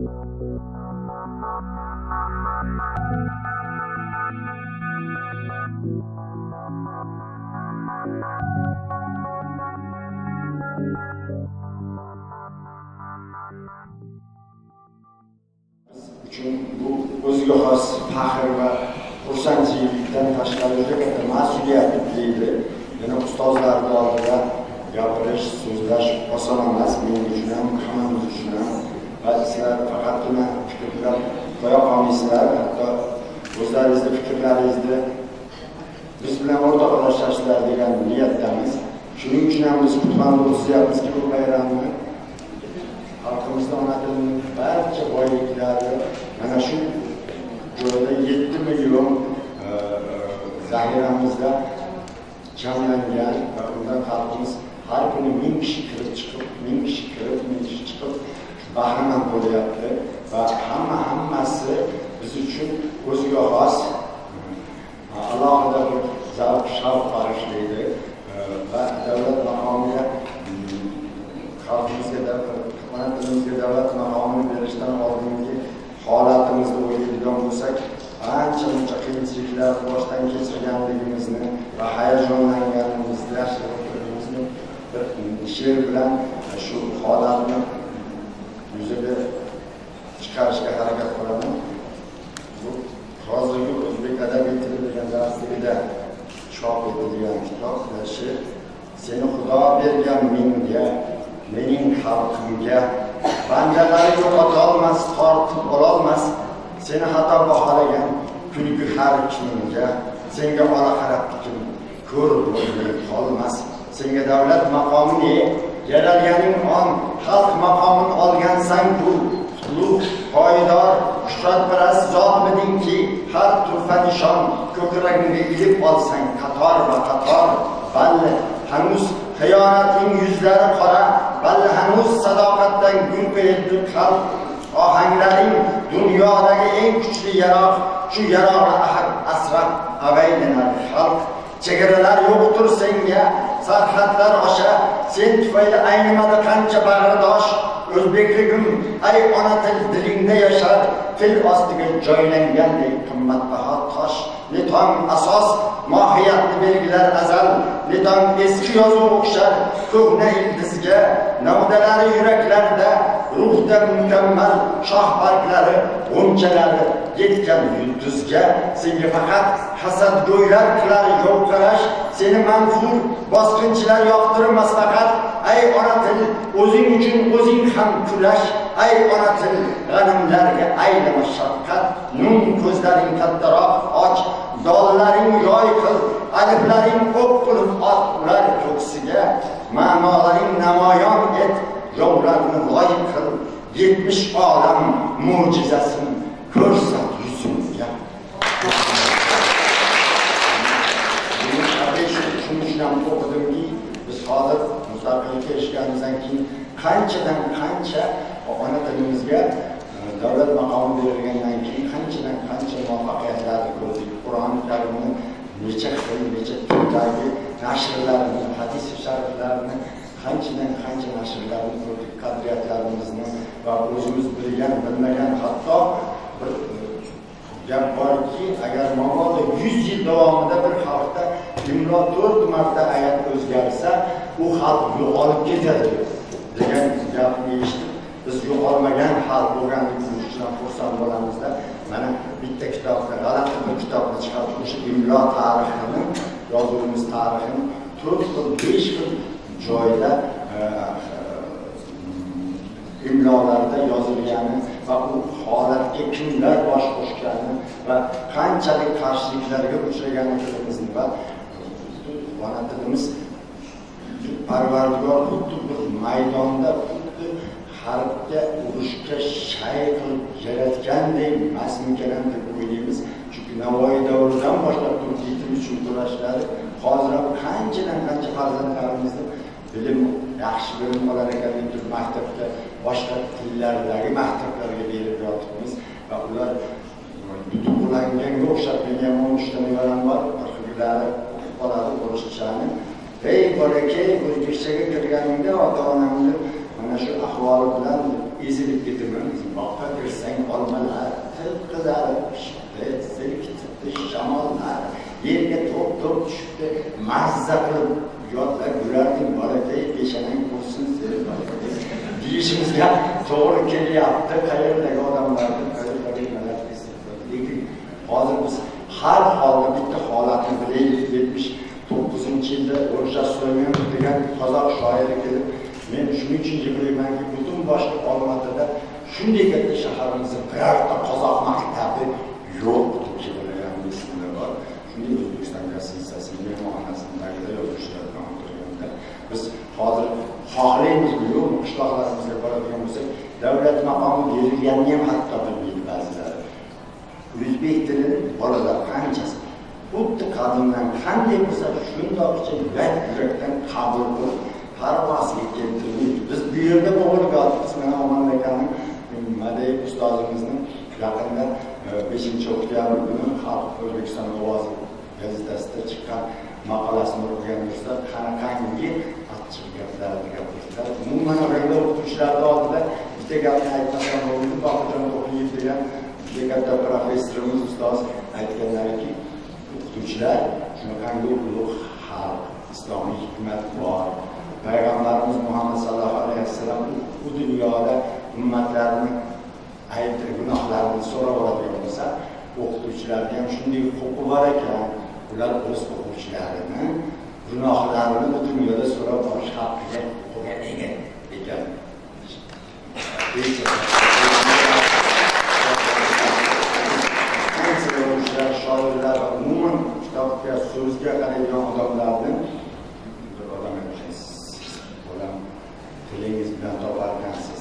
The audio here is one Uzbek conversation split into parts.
uchun bu o'ziga xos faxr va xursandchilikdan tashqari juda katta mas'uliyat deydi yana ustozlarni oldida gapirish so'zlash oson emas men uchun ham hammamiz uchun ham va sizlar faqatgina fikrlab qo'ya qolmaysizlar hatto o'zlaringizni fikrlaringizni biz bilan o'rtoqlashasizlar degan niyatdamiz. Shuning uchun ham biz kutmanni o'tkazyapmizki bu bayramni xalqimizni ona tilining barcha boyliklari mana shu joyda yetti million e, zaxiramizda jamlangan va undan xalqimiz har kuni ming kishi kirib chiqib ming kishi kirib ming kishi chiqib bahramand bo'lyapti. Va hamma hammasi biz uchun o'ziga xos. Alohida bir zavq shavq bag'ishlaydi. Va davlat maqomiga mm, xalqimizga tilimizga davlat maqomini berishdan oldingi holatimizni o'ylaydigan bo'lsak ancha muncha qiyinchiliklar boshdan kechirganligimizni va hayajonlanganimizni yashirib bir mm, she'r bilan shu holatni yuzaga chiqarishga harakat qilaman. Bu hozirgi o'zbek adabiy tili degan darsligida chop etilgan kitob she'r seni xudo bergan menga mening xalqimga bandalari yo'qotolmas tortib ololmas seni xato baholagan kulgi har kimga senga ola qarab kim ko'r bo'lmay qolmas senga davlat maqomi ne? Yaralganing on xalq maqomin olgansang bu. Qutlug' poydor shuhratparast zotmidingki har turfa nishon ko'kragingga ilib olsang qator va qator. Balli hanuz xiyonatning yuzlari qora. Balli hanuz sadoqatdan gul qo'yildi qalb. Ohanglaring dunyodagi eng kuchli yaroq. Shu yarog'i ahad asrab avaylanar xalq. Chegaralar yo'qdir senga sarhadlar osha sen tufayli aynimadi qancha bag'ridosh o'zbekligim ay ona til dilingda yashar til ostiga joylangandek qimmatbaho tosh. Nitom asos mohiyatni belgilar azal. Nitom eski yozuv o'xshar ko'hna ildizga navdalari yuraklarda ruhda mukammal shoh barglari g'unchalari yetgan yulduzga. Senga faqat hasadgo'ylar qilar yo'qqarash seni manfur bosqinchilar yoqtirmas faqat ay ona til o'zing uchun o'zing ham kulash ay ona til g'animlarga aylama shafqat nun ko'zlaring kattaroq och dollaring yoy qil aliflaring ko'p qilib ot ular ko'ksiga ma'nolaring namoyon et yovlarni loy qil yetmish olam mo'jizasin ko'rsat yuzimga shuning uchun o'qidimki biz hozir mustaqillikka erishganimizdan keyin qanchadan qancha ona tilimizga davlat maqomi berilgandan keyin qanchadan qancha muvaffaqiyatlarni ko'rdik. Qur'oni karimni necha xil necha turdagi nashrlarni hadis shariflarni qanchadan qancha nashrlarni ko'rdik qadriyatlarimizni va o'zimiz bilgan bilmagan hatto bir e, gap borki agar mabodo yuz yil davomida bir xalqda imlo to'rt marta ayat o'zgarsa u xalq yo'qolib ketadi degan gapni eshitib biz yo'qolmagan xalq bo'lganligimiz uchun xursand bo'lamizda mana bitta kitobda g'alati bir kitobni chiqarib o'sha imlo tarixini yozuvimiz tarixini to'rt xil besh xil joyda e, e, imlolarda yozilgani va u holatga kimlar bosh qo'shgani va qanchalik qarshiliklarga uchraganligimizni va ona tilimiz parvardigor xuddi bir maydonda harbga urushga shay qilib yaratgandek emasmikan deb o'ylaymiz. Chunki navoiy davridan boshlab turib yetim uchun kurashlari. Hozir ham qanchadan qancha farzandlarimizni bilim yaxshi bilim olar ekan deb turib maktabda boshqa tillardagi maktablarga berib yotibmiz. Va ular duduqlanganga o'xshab menga ham o'n uchta nevaram bor kunlari o'qib qoladi o'rischani ey bolakay o'zbekchaga kirganingda ota onamni mana shu ahvoli bilan ezilib ketaman. Boqqa kirsang olmalar til qizarib pishibdi silkitibdi shamollar. Yerga to'p to'p tushibdi mazza qilib yodlab yurarding bolakay peshanang bo'lsin deyishimizga to'g'ri kelyapti qayerdagi odamlarni lekin hozir biz har holda bitta holatni bilaylik yetmish to'qqizinchi yilda o'risha sulaymon degan qozoq shoiri kelib men shuning uchun yig'laymanki butun boshli olmaotada shunday katta shaharimizda birorta qozoq maktabi yo'q deb yig'lagan esimda bor. Shunday o'zbekiston konstitutsiyasi mehmonxonasidagida yozishlardan o'tirganda biz hozir xohlaymizmi yo'qmi? Qishloqlarimizga boradigan bo'lsak davlat maqomi berilganini ham hatto bilmaydi ba'zilari. O'zbek tilini bolalar qanchasi? Xuddi qadimdan qanday bo'lsa shundoqcha yurak yurakdan qabul qilib parvasiga keltirmaydi biz bu yerda o'g'ilgotimiz mana omon akani hmm, madey ustozimizni yaqinda e, beshinchi oktyabr kuni xalq o'zbekiston ovozi gazetasida chiqqan maqolasini o'qigan do'stlar qanaqangi achchiq gaplarni gapirdilar umuman orada o'qituvchilarni oldida bitta gapni aytmasam bo'lmaydi. Boqijon to'qliyev degan juda katta professorimiz ustoz aytganlarki o'qituvchilar shunaqangi ulug' xalq islomiy hikmat bor. Payg'ambarimiz muhammad sallallohu alayhi vasallam bu dunyoda ummatlarni aybi gunohlarini so'rab oladigan bo'lsa o'qituvchilarga ham shunday huquqi bor ekan ular o'z o'quvchilarini gunohlarini bu dunyoda so'rab olish haqqiga huquqiga ega ekan shoirlar umuman kitobga so'zga qaraydigan odamlarni tilingiz bilan topolgansiz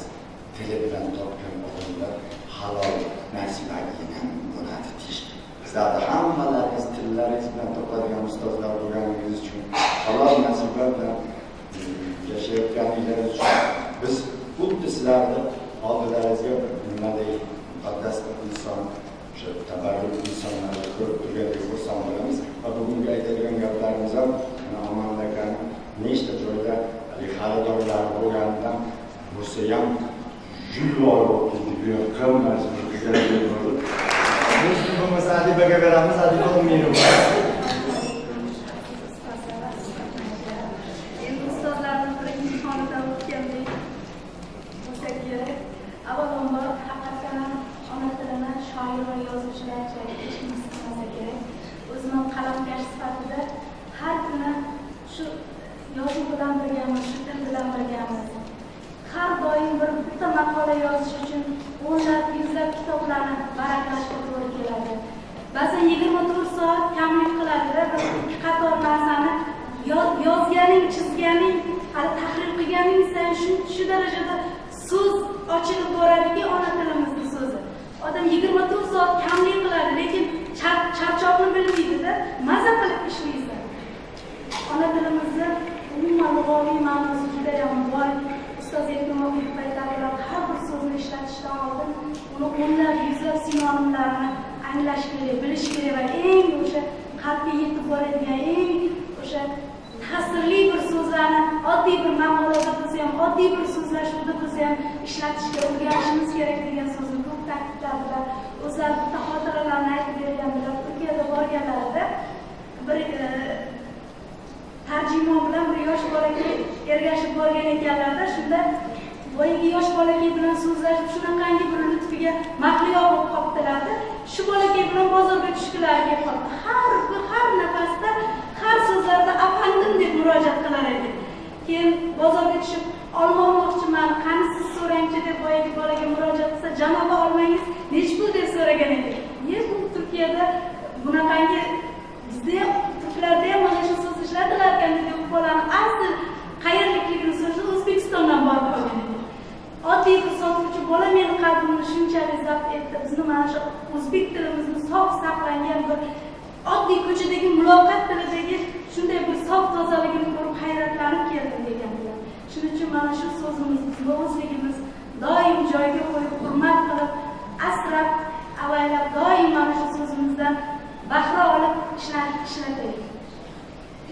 tili bilan topgan odamlar halol nasibagina bo'ladi deyishdi sizlarni hammalaringiz tillaringiz bilan topadigan ustozlar bo'lganingiz uchun halol nasiba bilan yashayotganingiz uchun biz xuddi sizlarni oldilaringizga nimadek muqaddas bir inson o'sha tabarruk insonlarni ko'rib turgandek xursand bo'lamiz va bugungi aytadigan gaplarimiz ham omon akani nechta joyda xaridorlar bo'lganidan bo'lsa ham julvor bo'lib ketdi bu yoqqa majbur qilgan bo'ldi bo'lmasa adibaga beramiz adiba umiyni endi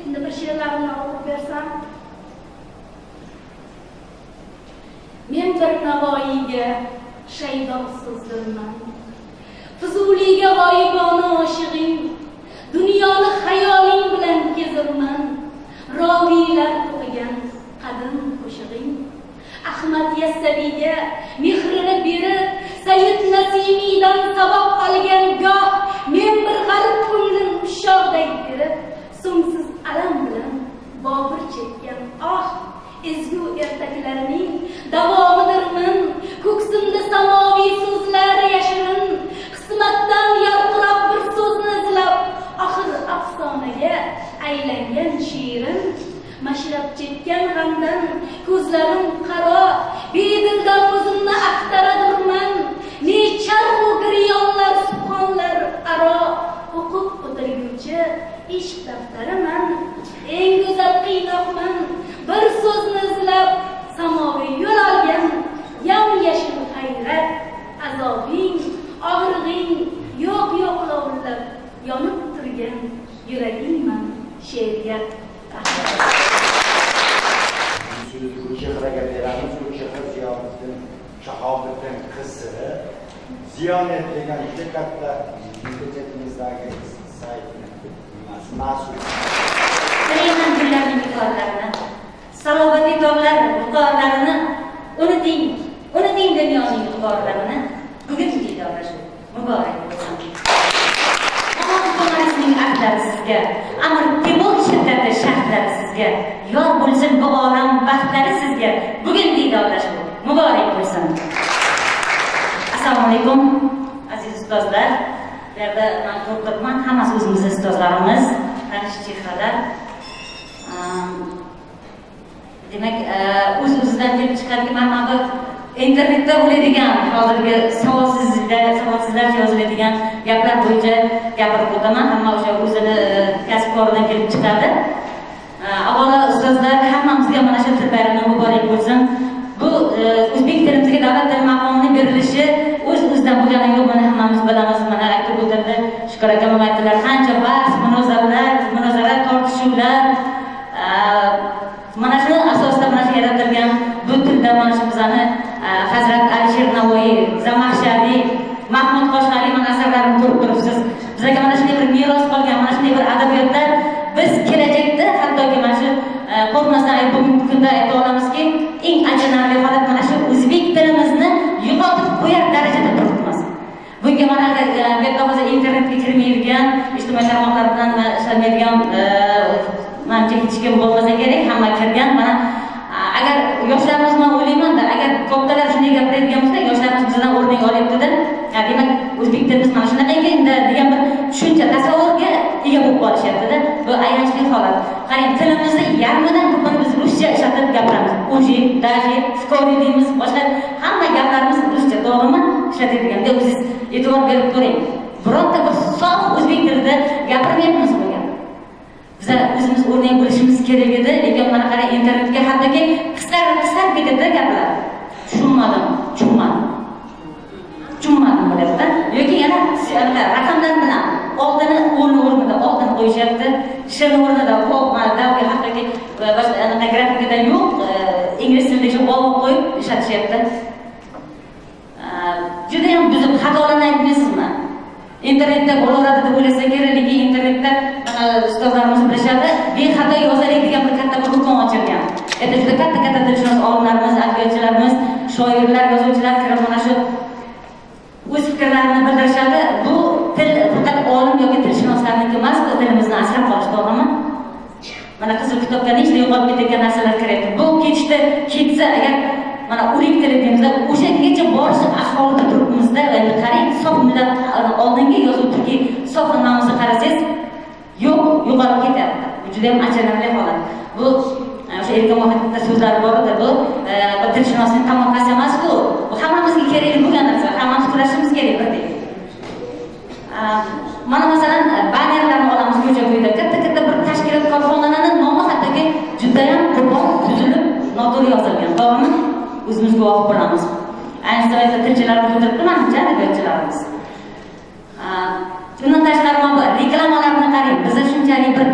endi bir she'rlarimni o'qib bersam. Men bir navoiyga shaydo so'zdirman fuzuliga g'oyibona oshig'ing dunyoni xayoling bilan kezurman roviylar o'qigan qadim qo'shig'ing. Ahmad yassaviyga mehrini berib sayyid nasimiydan saboq olgan goh men bir g'arib ko'nglim ushoqday berib so'ngsiz alam bilan bobur chekkan oh ezgu ertaklarning davomidirmin. Ko'ksimda samoviy so'zlar yashirin qismatdan yarqiroq bir so'zni izlab oxir afsonaga aylangan she'rim mashrab chekkan g'amdan ko'zlarim qaro bedildan o'zimni axtaradurman ne charxu giryonlar subhonlar aro o'tirguvchi ishq daftariman eng go'zal qiynoqman bir so'zni izlab samoviy yo'l olgan yam yashil hayrat azobing og'rig'ing yo'q yo'q lovullab yonib turgan yuragingman she'rga so'zni gulchehraga beramiz gulchehra ziyoniddin shahobiddin qizi ziyonet degan juda katta universitetimizdagi saytni mas'ul Bilaman gullarning viqorlarini, salobatli tog'lar viqorlarini, unuting, unuting dunyoning viqorlarini. Bugun diydorlashuv muborak bo'lsin. Amon hukumatning ahdlari sizga, amir Temur shiddati shartlari sizga, yor bo'lsin bu olam baxtlari sizga. Bugun diydorlashuv muborak bo'lsin. Assalomu alaykum aziz ustozlar. Bu yerda man ko'ribman, hammasi o'zimizni ustozlarimiz, tanish chehralar. demak o'z o'zidan kelib chiqadiki mana bu internetda bo'ladigan hozirgi savodsizliklar savodsizlarcha yoziladigan gaplar bo'yicha gapirib o'taman hamma o'sha o'zini kasb kelib chiqadi avvalo ustozlar hammamizga mana shu til bayrami muborak bo'lsin bu o'zbek tilimizga davlat tili o'z o'zidan bo'lgani buni hammamiz bilamiz. Mana aytib o'tirdi shukur aka ham aytdilar qancha bahs munozaralar munozara tortishuvlar mana shu asosida mana shu yaratilgan bu tilda mana shu bizani hazrat alisher navoiy zamaxshariy mahmud qoshg'ariy mana asarlarini ko'rib turibsiz bizga mana shunday bir meros qolgan mana shunday bir adabiyotlar biz kelajakda hattoki mana shu qo'rqmasdan bugungi kunda ayta olamizki eng achinarli holat mana shu o'zbek tilimizni yo'qotib qo'yar darajada turibmiz bunga mana bu yerda hozir yurgan ijtimoiy tarmoqlar bilan ishlamaydigan e, manimcha hech kim bo'lmasa kerak hamma kirgan. Mana agar yoshlarimiz man o'ylaymanda agar kattalar shunday gapiradigan bo'lsa yoshlarimiz bizdan o'rnak olyaptida. Demak o'zbek tilimiz mana shunaqa ekanda degan bir tushuncha tasavvurga ega bo'lib qolishyaptida bu ayanchli holat. Qarang tilimizni yarmidan ko'pini biz ruscha ishlatib gapiramiz. Уже daji skori deymiz boshqa hamma gaplarimiz ruscha to'g'rimi? Ishlatadigan siz e'tibor berib ko'ring. Bironta bir sof o'zbek tilida gapirmayapmiz bu gapni bizlar o'zimiz o'rnak bo'lishimiz kerak edi lekin mana qarang internetga hattoki qisqarib qisqarib ketadida gaplar. Tushunmadim tushunmadim. Tushunmadim bo'lyapti. Yoki yana raqamlar bilan oldini o'rni o'rnida oldini qo'yishyapti. Shini o'rnida hattoki boshqa grafikada yo'q e, ingliz tilida vov qo'yib ishlatishyapti. E, judayam buzib xatolarni aytmaysizmi internetda bo'laveradi deb o'ylasa kerak lekin internetda e, ustozlarimiz bilishadi bexato yozaylik degan bir katta bir do'kon ochilgan. Endi juda katta katta tilshunos olimlarimiz adabiyotchilarimiz shoirlar yozuvchilar kirib mana shu o'z fikrlarini bildirishadi. Bu til faqat olim yoki tilshunoslarniki emas bu tilimizni asrab qolish to'g'rimi? Mana qizil kitobga nechta yo'qolib ketayotgan narsalar kiryapti bu ketishda ketsa agar mana o'rik tili deymizda o'shagacha borish ahvolida turibmizda endi qarang sof millat oldingi yozuvchiki sof namusni qarasangiz yo'q yo'qolib ketyapti. Bu juda yam achinarli holat. Bu e, o'sha erkin mohidda so'zlari bor edi. Bu e, bir tilshunosning tomorqasi emasku bu hammamizga kerakli bo'lgan narsa hammamiz kurashishimiz kerak birdek e, mana masalan bannerlarni olamiz ko'cha bo'yida katta katta bir tashkilot korxonalarni nomi hattoki judayam qo'pol tuzilib noto'g'ri yozilgan. To'g'rimi o'zimiz guvoh bo'lamiz ayniqsa aytsa tilchilarimiz o'tiribdi manimcha adabiyotchilarimiz bundan tashqari mana bu reklamalarni qarang biza shunchalik bir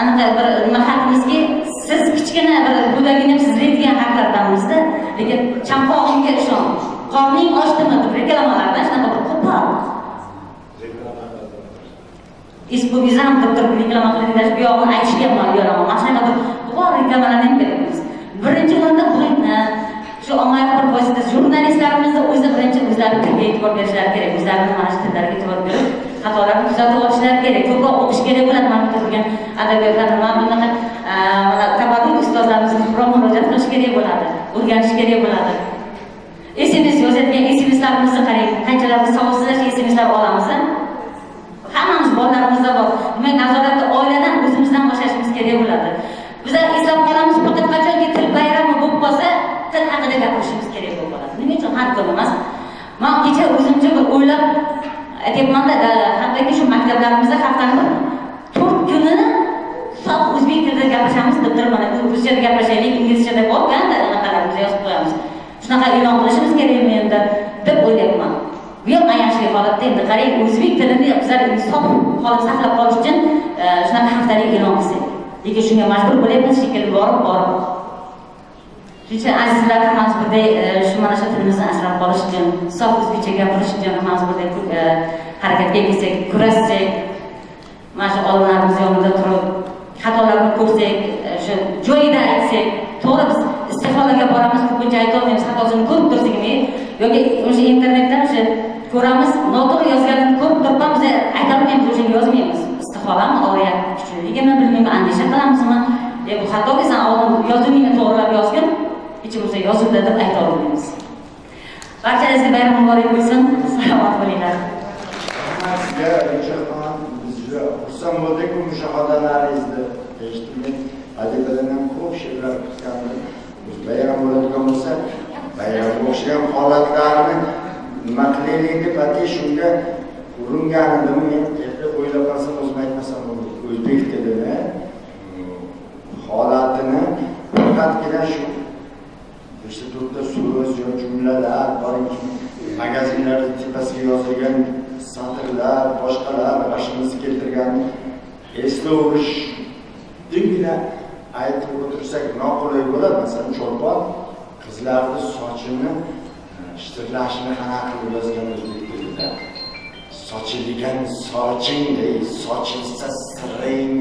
anaqa bir nima haqimizki siz kichkina bir go'dagini siz reytgan haqlardanmizda lekin chanqog'imga ishon qorning ochdimi deb reklamalarda shunaqa bir qo'pol ispubizam deb turib reklama qilinglar bu yog'ini aytishga ham yo'laman mana shunaqa bir qo'pol reklamalarni ham kerakmiz birinchi o'rinda buni shu ommaviy axborot vositasi jurnalistlarimizni o'zi birinchi o'zlari tilga e'tibor berishlari kerak o'zlarini mana shu tillariga e'tibor berib xatolarni tuzatib olishlari kerak ko'proq o'qish kerak bo'ladi mana bu turgan adabiyotlarni mana bunaqa e, mana tabarruk ko'proq murojaat qilish kerak bo'ladi o'rganish kerak bo'ladi. Sms yozadigan smslarimizni qarang qanchalarimiz savodsizlash smslar olamiz hammamiz bolalarimizda bor. Demak nazoratni oiladan o'zimizdan boshlashimiz kerak bo'ladi. Bizlar islom qolamiz faqat qachonki til bayrami bo'lib qolsa til haqida gapirishimiz kerak bo'lib qoladi. Nima uchun har kuni emas? Man kecha o'zimcha bir o'ylab aytyapmanda e, hattoki shu maktablarimizda haftani to'rt kunini sof o'zbek tilida gapirishamiz deb turib mana ruschada gaplashaylik inglizchada bor anaqalarimizni yozib qo'yamiz. Shunaqa e'lon qilishimiz kerakmi endi deb o'ylayapman. Bu ham ayanchli holatda endi qarang o'zbek tilini bizlar sof holat saqlab qolish uchun e, shunaqa haftalik e'lon qilsak. Lekin shunga majbur bo'lyapmiz shekilli borib borib shuning uchun azizlar hammamiz birday shu mana shu tilimizni asrab qolish uchun sof o'zbekcha gapirish uchun hammamiz birday harakatga kelsak kurashsak mana shu olimlarimiz yonida turib xatolarni ko'rsak o'sha joyida aytsak to'g'ri biz istihonaga boramiz ko'pincha aytolmaymiz xatosini ko'rib tursak yoki o'sha internetdan o'sha ko'ramiz. Noto'g'ri yozganini ko'p turib ham biz aytolmaymiz o'shanga yozmaymiz. Istiholami oriyat kuchliligimi bilmayman andisha qilamizmi? E bu xato san oldin yozuvingni to'g'rilab yozgin hech bo'lmasa yozuvdi deb ayta olmaymiz. Barchangizga bayram muborak bo'lsin salomat bo'linglar. Sizga Alisherxon biz juda xursand bo'ldik bu mushohadalaringizni. Eshitdik adibadan ham ko'p she'rlar kutgandim bayram bo'ladigan bo'lsa bayramga o'xshagan holatlarni nima qilaylik deb atay shunga uringan edim men endi o'ylab qolsam o'zim aytmasam o'zbek tilini hmm, holatini faqatgina shu işte to'rtta so'z yo jumlalar borinki magazinlarni tepasiga yozilgan satrlar boshqalar boshimiz keltirgan esloverish oddiygina aytib o'tirsak noqulay bo'ladi masalan cho'lpon qizlarni sochini shitirlashini qanaqa yozgan o'zbek tilida. Sochilgan sochingday sochilsa siring.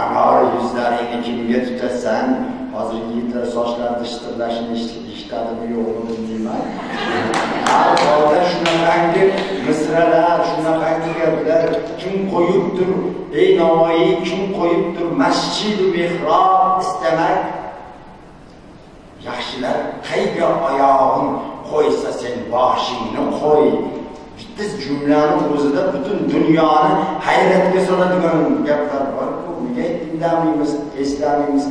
Anor yuzlaringni kimga tutasan? Hozirgi yigitlar sochlarni shitirlashini eshitadimi yo'qmi bilmayman har holda shunaqangi misralar shunaqangi gaplar kim qo'yibdir ey navoiy kim qo'yibdir masjidu mehrob istamak? Yaxshilar qayga oyog'in qo'ysa sen boshingni qo'y bitta jumlani o'zida butun dunyoni hayratga soladigan gaplar borku nega indamaymiz eslamaymiz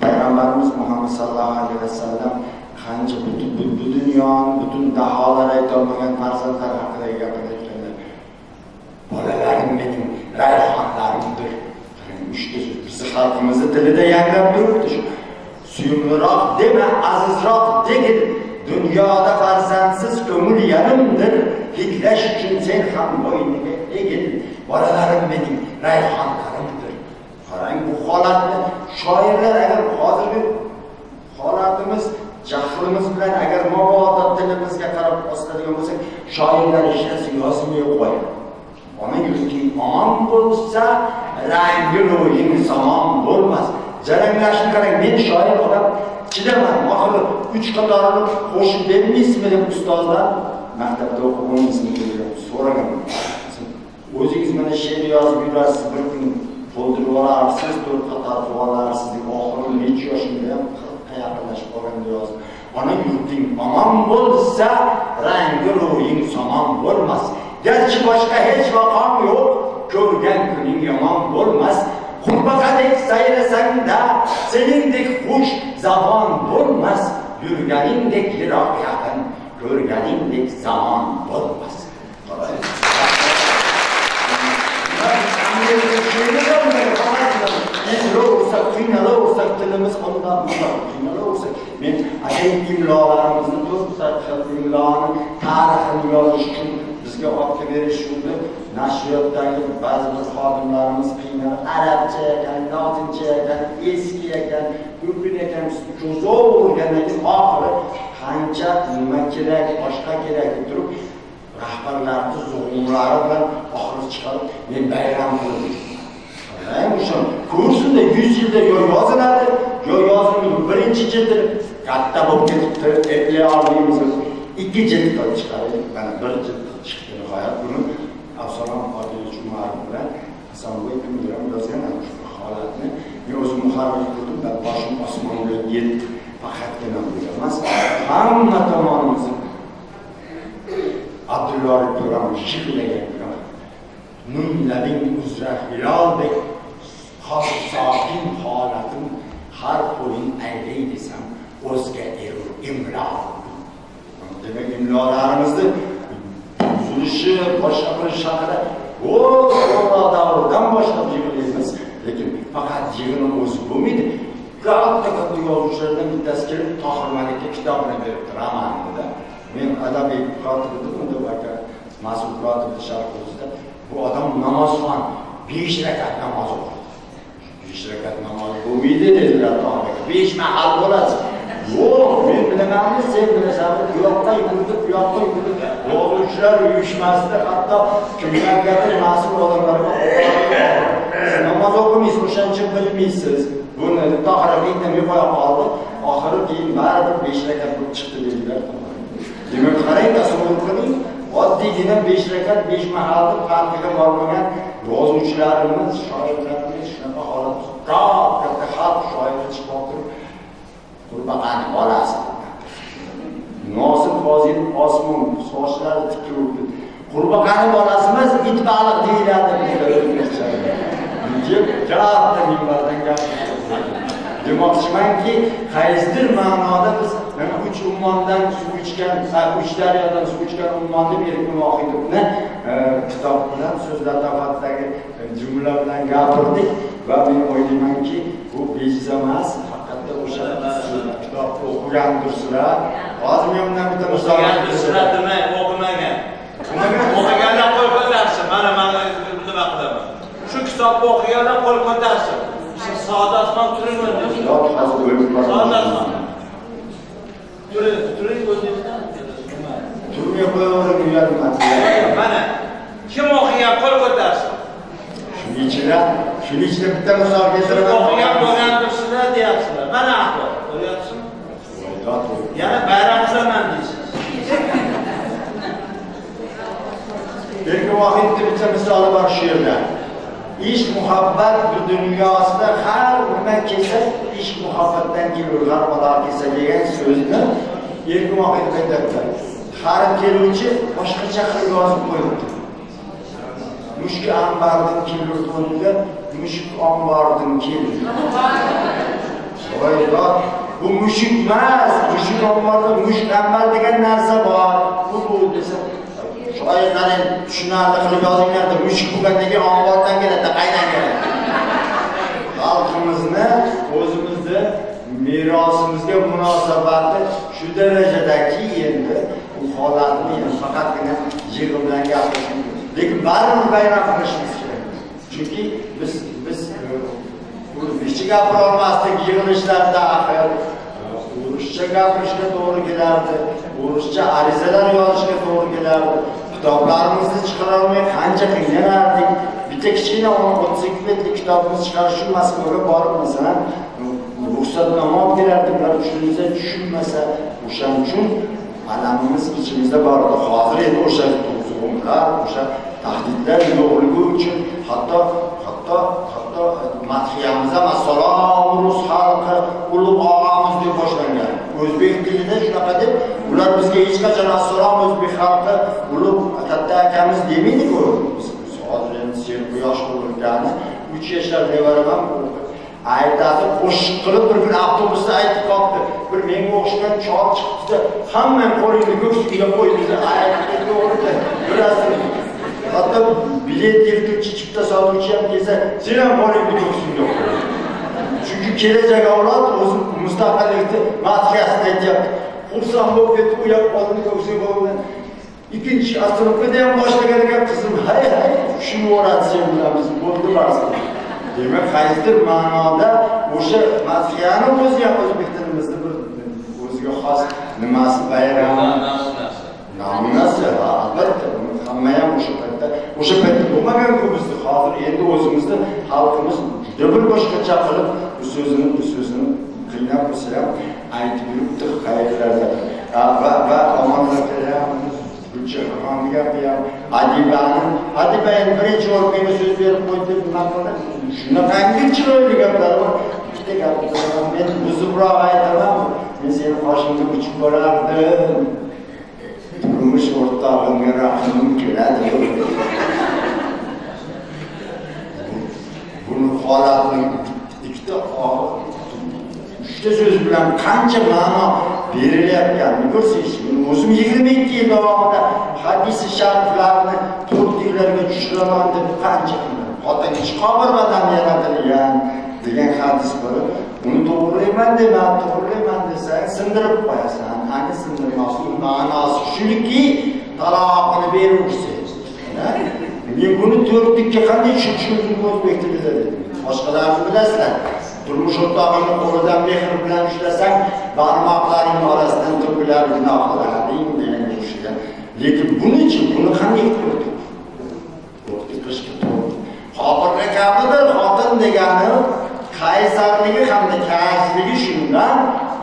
payg'ambarimiz muhammad sallallohu alayhi vasallam qancha butun bu, dunyoni butun daholar aytolmagan farzandlar haqida gapirayotganlar bolalarim mening rayhonlarimdir uchta bizni xalqimizni tilida yangrab turibdi shu suyumliroq dema azizroq degin dunyoda farzandsiz ko'ngil yarimdir hiklash uchun sen ham bo'yniga egil bolalarim mening rayhonlarimdir. Qarang bu holatni. Shoirlar agar hozirgi holatimiz jahlimiz bilan agar mabodo tilimizga qarab bosadigan bo'lsak shoirlar hech narsa yozmay qo'yadi ona yurting on bo'lsa rangi ro'ying somon bo'lmas. Jaranglashni qarang men shoir odam chidaman oxiri uch qatorini qo'shib bermaysizmi deb ustozdan maktabda o'qiganmizmi so'ragan. O'zingiz mana she'r yozib yurasiz bir kun to'ldirib olarsiz to'rt qator qilib olarsiz deb oxiri nechi yoshimda ham qirqqa yaqinlashib qolganda yozib ona yurting omon bo'lsa rangi ro'ying somon bo'lmas. Garchi boshqa hech vaqom yo'q. Ko'rgan kuning yomon bo'lmas. Qurbaqadek sayrasangda seningdek xush zabon bo'lmas yurganingdek yiroq yaqin ko'rganingdek zamon bo'lmas qiynalaversak tilimiz ondan bundan qiynalaversak men atayin imlolarimizni to'rtta xil imloni tarixini yozish uchun bizga olib kelib berishuvdi nashriyotdagi ba'zi bir xodimlarimiz qiynalib arabcha ekan lotincha ekan eski ekan ko'pin ekan cho'zib o'rgandan keyin oxiri qancha nima kerak boshqa kerak deb turib rahbarlarni zug'umlari bilan oxiri chiqarib men bayram qildim. O'sha ko'rsinda yuz yilda yo yoziladi yo yozilmaydi birinchi jildi katta bo'lib ketibdi eplay olmaymiz. Ikki jild chiqaraylik mana bir jild. Chiqdi nihoyat buni avsalom odilov umarov bilan hasanboy kundir ham yozgan shu holatni men o'zim muharrir qildim va boshim osmonga yetdi. Faqatgina bu emas hamma tomonimizni abdulla to'ram yig'lagan nunlading uzra hiloldek sokin holatim har qo'ling aylay desam o'zga erur imlo demak imlolarimizni tuzishi boshqa qilish haqida o'z davridan boshlab yig'laymiz lekin faqat yig'ini o'zi bo'lmaydi. Katta katta yozuvchilardan bittasi kelib tohir malika kitobini beribdi romanida men adabiy kotib edim unda aka mas'ul kotib sharh bu odam namozxon besh rakat namoz o'qiydi. Besh rakat namoz bo'lmaydi dedilar tohir aka. Besh mahal bo'ladi. Yo'q men bilamanmi sen bilasanmi bu yoqqa yugurdik bu yoqqa yugurdik yozuvchilar uyushmasida hatto kimlargadir mas'ul odamlarga namoz o'qimaysiz o'shaning bilmaysiz. Buni tohir aka indamay qo'ya qoldi. Oxiri keyin baribir besh rakat bo'lib chiqdi dedilar. Demak qarang tasavvur qiling oddiygina besh rakat besh mahalni farqiga bormagan yozuvchilarimiz shoirlarimiz shunaqa holat katta xalq shoiri chiqib qurbaqani bolasi nosib fozil osmon sochlari tikiluvdi qurbaqani bolasi emas it baliq deyiladi deb katta minbardan gapirdi demoqchimanki qaysidir ma'noda biz mana uch ummondan suv ichgan uch daryodan suv ichgan ummon deb erkin vohidovni kitob bilan so'zlar davatdagi e, jumla bilan gapirdik va men o'ylaymanki bu bejiz emas haqiqatda o'sha kitobni hozir men undan bitta misol o'qigandirsizlar demang o'qimagan. O'qiganlar qo'l ko'tarsin. Mana mana nima qilaman? Shu kitobni o'qiganlar qo'l ko'tarsin. Saodatman turing o'rningizdan hozir o'lib saodatman turing o'rningizdan turmay qo'yavering uyalmaysiz mana kim o'qigan? Qo'l ko'tarsin. Ichida shuning ichida bitta misol siz keltiraman o'qigan bo'lgandirsizlar deyapsizlar mana ahvol ko'ryapsizmi yana bayram qilaman deysiz Erkin Vohidni bitta misoli bor shu yerda. Ishq muhabbat bu dunyosida har nima kelsa ishq muhabbatdan kelur, har balo kelsa degan so'zni Erkin Vohid aytadilar. Har keluvchi boshqacha qilib yozib qo'yibdi. Mushk ambardan kelur to'niga, mushk ombordan kelur. Voy bu mushuk emas, mushuk omborda mushk ambar degan narsa bor. Bu bu desa shoirlarni tushunarli qilib yozinglarda mushuk bo'lgandan keyin ombordan keladi qaydan keladi xalqimizni o'zimizni merosimizga munosabati shu darajadaki endi bu holatni endi faqatgina yig'i bilan gapirish lekin baribir bayram qilishimiz kerak? Chunki biz biz e, o'zbekcha gapira olmasdik yig'ilishlarda axir e, o'rischa gapirishga to'g'ri kelardi o'rischa arizalar yozishga to'g'ri kelardi. Kitoblarimizni chiqarolmay qancha qiynalardik? Bitta kichkina o'ttiz ikki betlik kitobimiz chiqarish uchun moskvaga borib masalan ruxsatnoma olib kelardi ular tushunsa tushunmasa o'shaning uchun alamimiz ichimizda bor. Edi hozir endi o'sha o'sha tahdiddan yo'qligi uchun hatto hatto hatto madhiyamiz ham assalomu rus xalqi ulug' og'amiz deb boshlangan. O'zbek tilida shunaqa deb ular bizga hech qachon assalom o'zbek xalqi ulug' katta akamiz demaydiku hozir endi sen quyosh bo'lgani uch yashar nevaram ham aytadi qo'shiq qilib bir kuni avtobusda aytib qolibdi. Bir menga o'xshagan chol chiqibdida hammang qo'lingni ko'ksiga qo'y dedi aytdi to'g'ri bilasizmi? Hatto bilet yirtuvchi chipta sotuvchi ham kelsa sen ham qo'lingni ko'ksimga qo'y chunki kelajak avlod o'zi mustaqillikni madhiyasini aytyapti. Xursand bo'lib ketib u yoq qo'lini ko'ksiga qo'ygan ikkinchi astrofida ham boshlagan ekan qizim. Hay hay tushunib yuboradi sen bilan biz bo'ldi bas demak qaysidir ma'noda o'sha madhiyani o'zi ham o'zbek tilimizni bir o'ziga xos nimasi bayrami? Namunasi albatta hamma ham o'sha o'sha paytda bo'lmagan-ku bizni hozir endi o'zimizni xalqimiz juda bir boshqacha qilib bu so'zini bu so'zini qiynab bo'lsa ham aytib yuribdi qayerlarda va va omonlar ham gulchehron gapi ham. Adibani adiba endi birinchi o'rniga so'z berib qo'ydi nima qildi? Shunaqangi chiroyli gaplar bor. Bitta gapni men buzibroq aytaman men seni qoshingga uchib borardim. Turmush o'rtog'imga rahmim keladi buni holatni ikkita uchta so'z bilan qancha ma'no berilayotganini ko'rsangiz men o'zim yigirma ikki yil davomida hadisi shariflarni to'rtliklarga tushiraman deb qancha xotin chiqomirmadan yaratilgan degan hadis bor. Uni to'g'rilayman deman to'g'rilayman sindirib qo'yasan ani sindirmoqni ma'nosi shuniki taloqini berursiz men buni to'rtlikka qanday tushunishim o'zbek tilida dedim. Boshqalarni bilasizlar turmush o'rtog'ingni qo'lidan mehr bilan ushlasang barmoqlaring orasidan to'kilar gunohlaring deganga o'xshagan lekin bunichi buni qanday ko'rdik? Ko'rdik kabidir xotin degani qaysarligi hamda kajligi shundan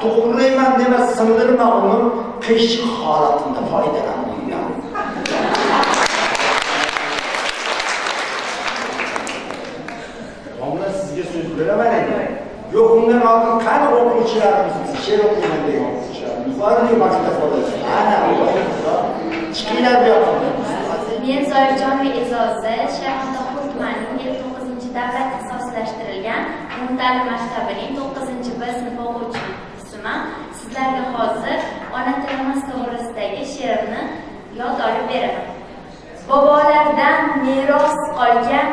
to'g'rilayman demas sindirma uni qiyshiq holatida foydalan undan domla sizga so'z beraman endi yo'q undan oldin qani o'quvchilarimiz biz she'r o'qiyman degan o'quvchilarimiz. Borku maktabda ana chiqinglar bu yoqqa Men Zoirjonova E'zozi Shayxontohur tumanining 59 davlat ixtisoslashtirilgan umumta'lim maktabining 9 B sinf o'quvchisiman. Sizlarga hozir ona tilimiz to'g'risidagi she'rni yod olib beraman. Bobolardan meros qolgan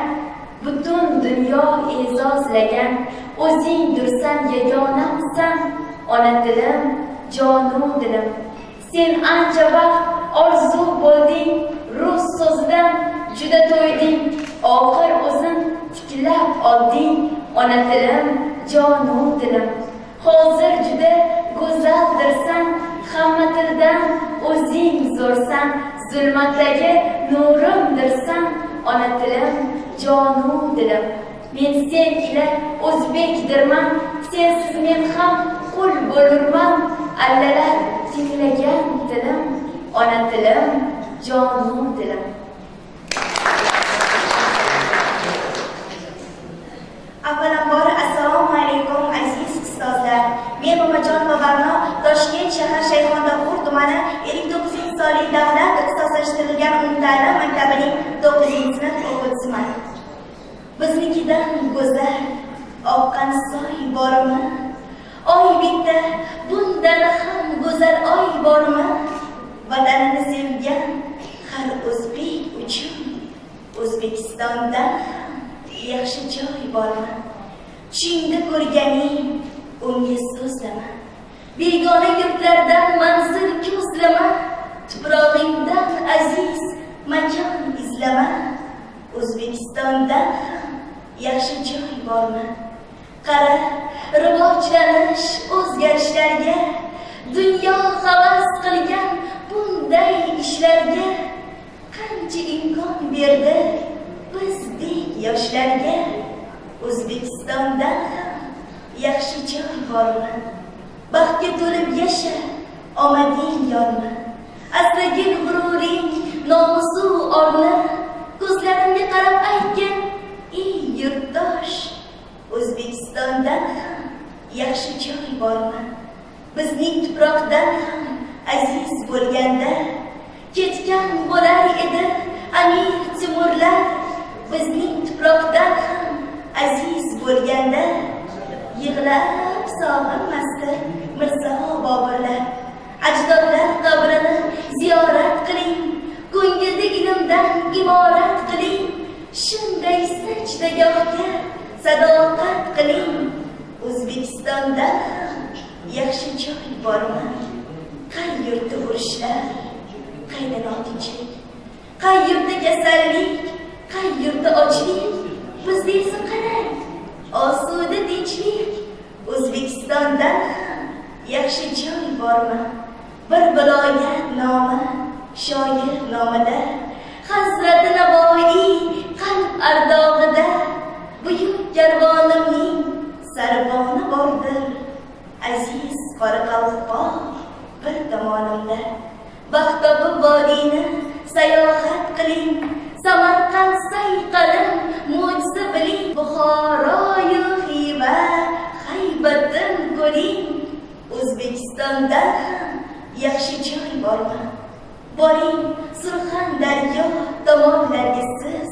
butun dunyo e'zozlagan o'zing dursan yagonamsan ona tilim jonu dilim sen ancha vaqt orzu bo'lding rus so'zidan juda to'yding oxir o'zin tiklab olding ona tilim jonu dilim hozir juda go'zaldirsan hamma tildan o'zing zo'rsan zulmatdagi nurimdirsan ona tilim jonu dilim. Men sen ila o'zbekdirman sensiz men ham qul bo'lurman. Allalar tinglagan tilim ona tilim jonu dilim. Avvalambor assalomu alaykum. Ustozlar men bobojonova barno toshkent shahar shayxontohur tumani 59 sonli davlat ixtisoslashtirilgan umumta'lim maktabining 9 sinf o'quvchisiman biznikidan go'zal oqqan soy bormi? Oy bitta bundan ham go'zal oy bormi? Vatanini sevgan har o'zbek uchun o'zbekistondan ham yaxshi joy bormi? Tushingda ko'rganing unga so'zlama. Begona yurtlardan manzil ko'zlama. Tuprog'ingdan aziz makon izlama. O'zbekistondan ham yaxshi joy bormi? Qara rivojlanish o'zgarishlarga dunyo havas qilgan bunday ishlarga qancha imkon berdi? Bizdek yoshlarga. O'zbekistondan ham yaxshi joy borma baxtga to'lib yasha omading yonma. Asragin g'ururing nomusu orni ko'zlarimga qarab aytgin ey yurtdosh o'zbekistondan ham yaxshi joy bormi? Bizning tuproqdan ham aziz bo'lganda ketgan bo'lar edi amir timurlar. Bizning tuproqdan ham aziz bo'lganda yig'lab sog'inmasdi mirzo boburlar. Ajdodlar qabrini ziyorat qiling ko'ngilda ilmdan imorat qiling. Shunday sajdagohga sadoqat qiling. O'zbekistonda yaxshi joy bormi? Qay yurtda urushlar? Qayda notinchlik qay yurtda kasallik? Qay yurtda ochlik? Bizda esa qarang osuda tinchlik. O'zbekistondan ham yaxshi joy bormi? Bir viloyat nomi shoir nomida hazrati navoiy qalb ardog'ida. Buyuk karvonimning sarvoni bordir. Aziz qoraqalpoq bir tomonimda. Baxtobi vodiyni sayohat qiling. Samarqand sayqalim mo'jiza biling. Buxoroyu xiva haybatin ko'ring. O'zbekistonda ham yaxshi joy bormi? Boring surxondaryo tomonlarga siz.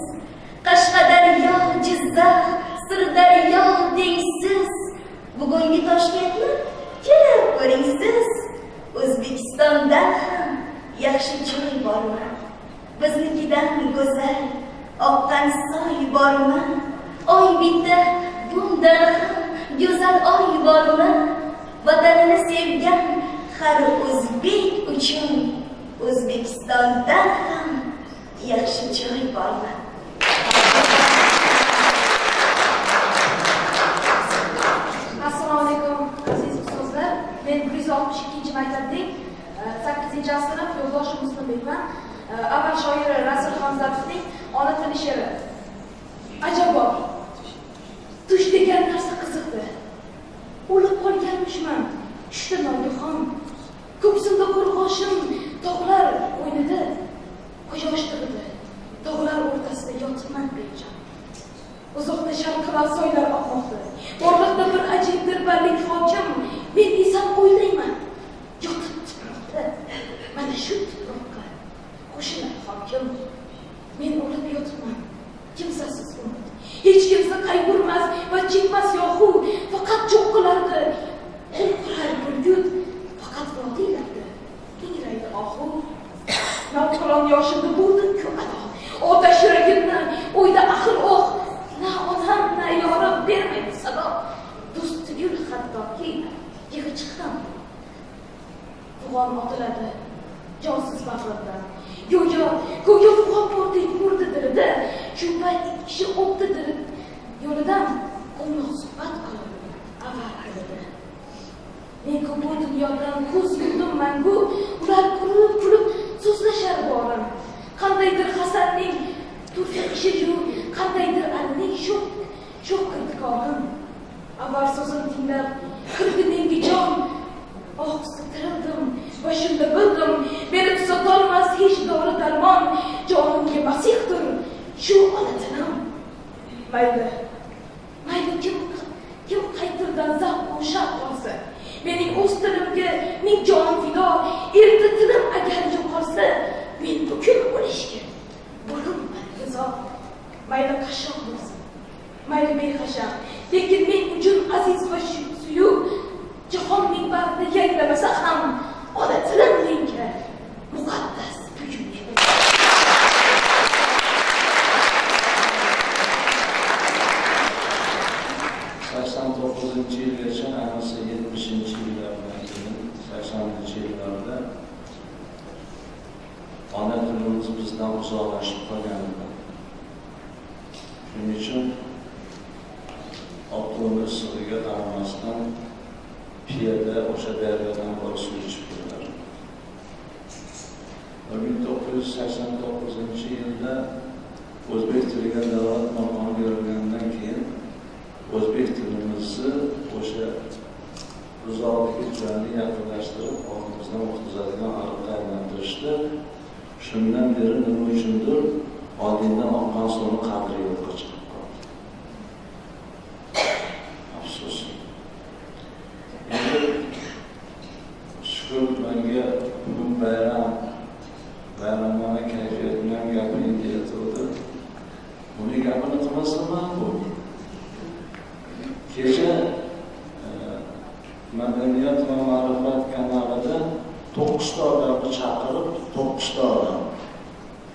Qashqadaryo jizzax sirdaryo tengsiz bugungi toshkentni kelib ko'ring siz. O'zbekistonda ham yaxshi joy bormi? Biznikidan go'zal oqqan soy bormi oy bitta bundan ham go'zal oy bormi vatanini sevgan har o'zbek uchun o'zbekistondan ham yaxshi joy bormi? Assalomu alaykum aziz ustozlar men bir yuz oltmish ikkinchi maktabning sakkizinchi sinf yo'ldoshim muslimbekman Э, avval shoiri rasul zarovning ona tili she'ri. Ajabo tush degan narsa qiziqdi. O'lib qolganmishman tushdi nogahon ko'ksimda qo'rqoshim tog'lar o'ynida quyosh tig'di. Tog'lar o'rtasida yotibman bejon uzoqda sharqilar soylar oqmoqda. Borliqda bir ajib dilbarlik hokim. Men esa o'ylayman. Yotib tuproqda mana shu tuproqqa qo'shiladi hokim men o'lib yotibman kimsasiz umr hech kimsa qayg'urmas va chekmas yohu faqat cho'qqilardi qo'rqirar burgut faqat vodiylarda ingraydi ohu navqiron yoshimda bo'ldim ku ado otash yuragimni o'yda axir oh na onam na yorim bermaydi sado do'st tugul hattoki yig'i chiqqan fug'on otiladi jonsiz bag'rimdan go'yo go'yo fug'on bordek urdi shu payt ikki kishi o'pdi yo'lidan quvnoq suhbat qilib avval qildi. Men ku bu dunyodan ko'z yumdim mangu. Ular kulib kulib so'zlashar borim qandaydir hasanning turfa ishiyu qandaydir alining sho'x sho'x kirtikorim avval so'zim tinglab kirdi menga jon. Ohista tirildim va shunda bildim meni tuzatolmas hech dori darmon jonimga masihdir shu ona tinim mayli mayli kim kim qaytirdan zavq u shavq olsa mening o'z tilimga ming jonim fido erta tilim agar yo'qolsa men bugun o'lishga bo'linman rizo mayli qashshoq bo'lsin mayli behasham lekin men uchun aziz va suyuk jahonning bag'rida yanglamasa ham ona tilim menga muqaddas buyuk sakson to'qqizinchi yilgacha ayniqsa yetmishinchi yillardan keyin saksoninchi yillarda ona tilimiz bizdan uzoqlashib qolgan edi shuning uchun avtobus issig'iga qaramasdan piyoda o'sha daryodan borib suv ichib keldilar bir ming to'qqiz yuz sakson to'qqizinchi yilda o'zbek tiliga davlat maqomi berilganidan keyin o'zbek tilimizni o'sha uzoqdagi joyni yaqinlashtirib oldimizdan o'tkazadigan ariqqa aylantirishdi shundan beri nima uchundir oldindan oqqan suvni qadri yo'qqa chiqib qoldi afsus endi shukur manga bugun bayram bayramona kayfiyat bilan gapiring deyatgandi buni gapini qilmasa ma'qul kecha e, madaniyat va ma'rifat kanalida to'qqizta odamni chaqirib to'qqizta odam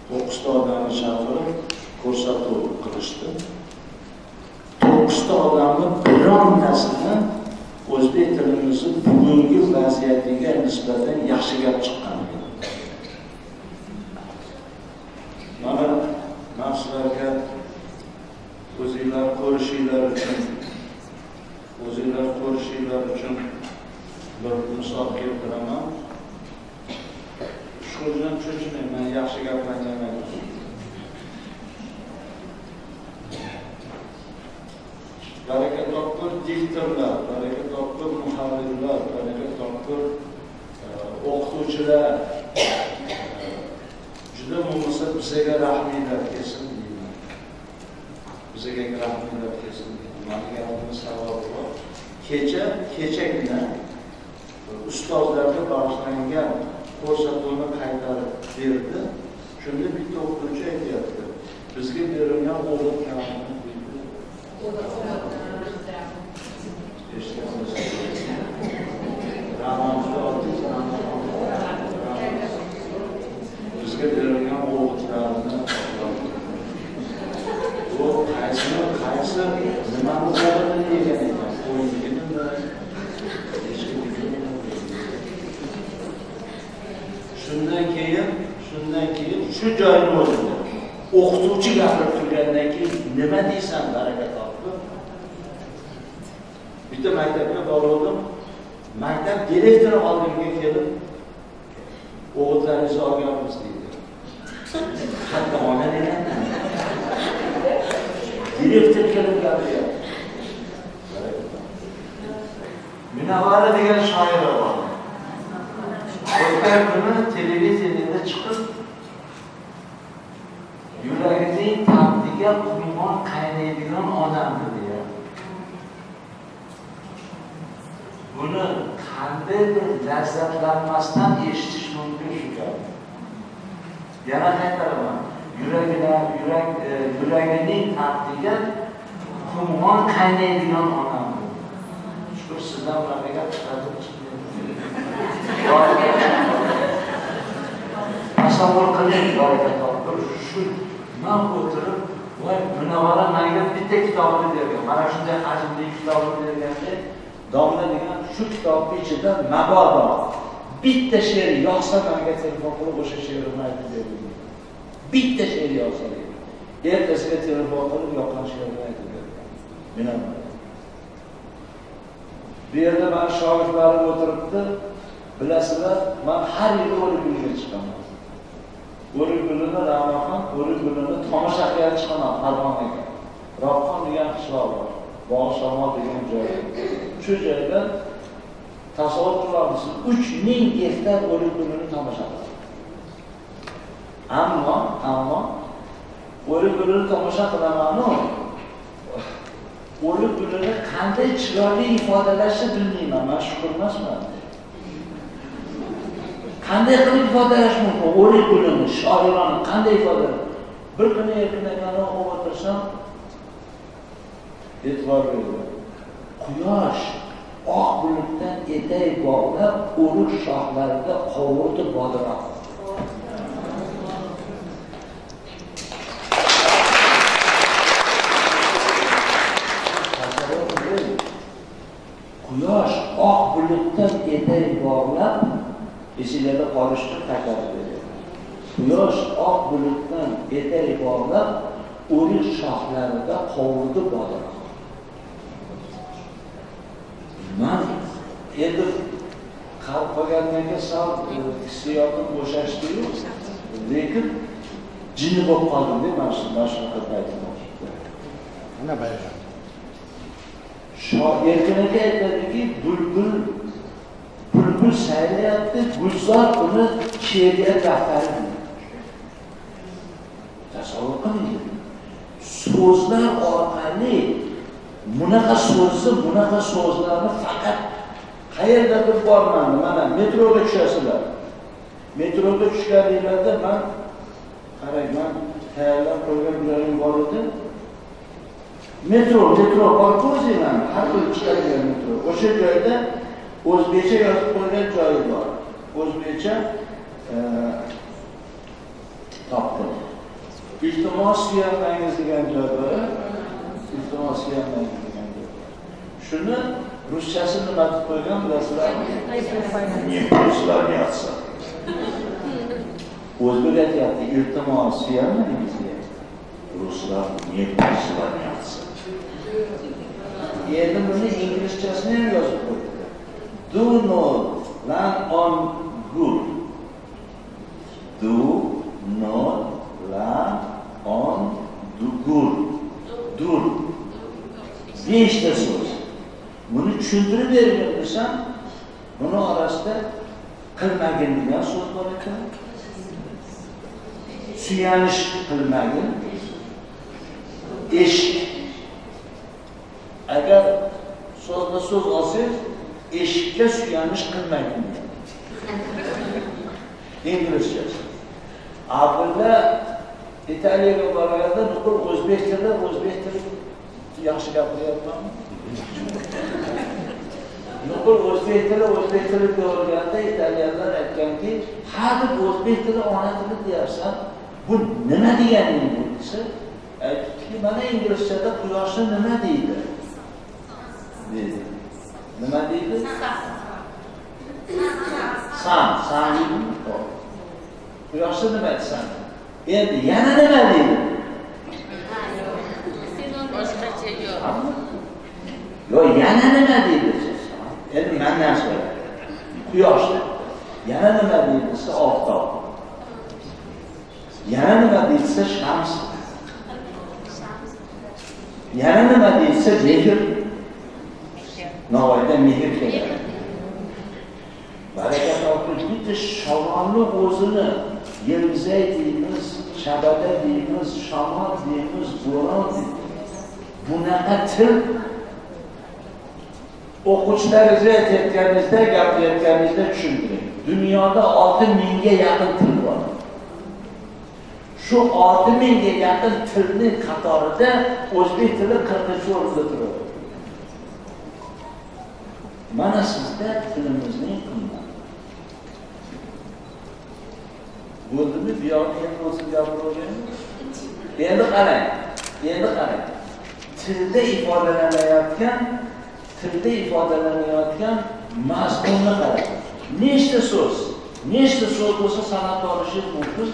to'qqizta odamni chaqirib ko'rsatuv qilishdi. To'qqizta odamni birontasini o'zbek tilimizni bugungi vaziyatiga nisbatan yaxshi gap chiqqan. Bitta kitobni bergan mana shunday hajmli kitobni berganda domla degan shu kitobni ichida mabodo bitta she'r yozsa manga telefon qilib o'sha she'rimni aytib berdi. Bitta she'r yozsa ertasiga telefon qilib yoqqan she'rini aytib berdi. Munavvara bu yerda mani shogirdlarim o'tiribdi. Bilasizlar man har yili o'lik kuniga chiqaman. O'lik kunini ravnaqon o'lik kunini tomosha qilib chiqaman farg'onaga. Ropqon degan qishloq bor. Bog' shamol degan joy. Shu joyda tasavvur qilamiz uch ming gektar o'lik-o'limni tomosha qildi. ammo ammo o'lik-o'limni tomosha qilamanu? O'lik-o'limni qanday chiroyli ifodalashni bilmayman. Man shukur emasman qanday qilib ifodalash mumkin? O'lik-o'limni, shoirona qanday ifodalash? Bir kuni erkin akani o'qib o'tirsam e'tibor berdi quyosh oq bulutdan etak bog'lab o'rik shoxlarida qovurdi bodroq. Quyosh oq bulutdan etak bog'lab esinglarda qolishni qaytarib beradi quyosh oq bulutdan etak bog'lab o'rik shoxlarida qovurdi bodroq. Man endi qalb qolgandan keyin sal hissiyotim bo'shashdiyu. Lekin jinni bo'lib qoldimda mana shu mana shunaqa paytda mana bayram erkin aka aytadiki bulbul bulbul saylayapti gulzor uni she'riyat rahbari tasavvur qiling so'zlar orqali bunaqa so'zni bunaqa so'zlarni faqat qayerdadir bormadi mana metroga tushasizlar. Metroga tushganinglarda man qarang man tayyorlab qo'ygan joyim bor edi. Metro metro borku o'zinglar. Har kuni chiqadigan metro. O'sha joyda o'zbekcha yozib qo'ygan joyi bor. O'zbekcha e, topdim iltimos suyanmangiz degan joy bor iltimos suyanmangiz degan shuni ruschasi nima deb qo'ygan bilasizlarmi? Прислоняться o'zbek aytyapti iltimos suyanmangiz deyapti ruslar прислоняться endi buni inglizchasini ham yozib qo'yibdi do not land on good. Du beshta so'z buni tushuntirib bergan desam buni orasida qilmagin degan so'z bor ekan suyanish qilmagin eshik agar so'zma so'z olsangiz eshikka suyanish qilmagin inglizchasi avvalda italiyaga borganda nuqul o'zbek tili o'zbek tili yaxshi gapiryapmanmi nuqul o'zbek tili o'zbek tili o'rganda italyanlar aytganki ha deb o'zbek tili ona tili deyapsan bu nima deganing bu desa aytibdiki mana inglizchada quyoshni nima deydi dedi nima deydi san san quyoshni nima desan endi yana nima deydi boshqacha yo'q yo yana nima deydi endi mandan so'ra quyoshni yana nima deydi desa oftob yana nima deyilsa shams yana nima deyilsa mehr navoiyda mehr keladi baraka topib bitta shamolni o'zini yelvizay deymiz shabada deymiz shamol deymiz bo'ron deymiz bunaqa til o'quvchilaringizga aytayotganimizda gapirayotganimizda tushuntiring. Dunyoda olti mingga yaqin til bor. Shu olti mingga yaqin tilni qatorida o'zbek tili qirqinchi o'rinda turadi. Mana sizda tilimizning qimmati bo'ldimi? Bu yoqni endi o'zim gapirib endi qarang endi qarang. Tilda ifodalanayotgan tilda ifodalanayotgan mazmunni qarang nechta so'z? Nechta so'z bo'lsa sanab olishingiz mumkin?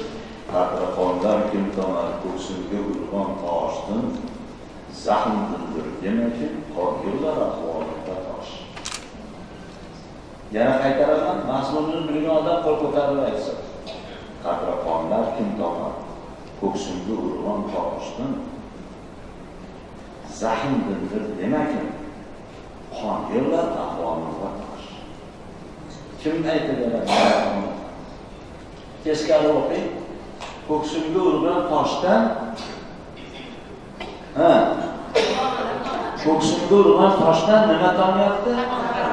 Qahramonlar kim tomar ko'ksimga urg'on toshdim zahm dildir demakki qolgurlar ahvolida tosh. Yana qaytaraman mazmunni bilgan odam qo'l ko'tarib aytsin. Qahramonlar kim tomar ko'ksimga urg'on toshdim demakki qon yillar ahvolida tosh kim aytadilar teskari o'qing ko'ksimga urgan toshdan ha ko'ksimga urgan toshdan nima tomyapti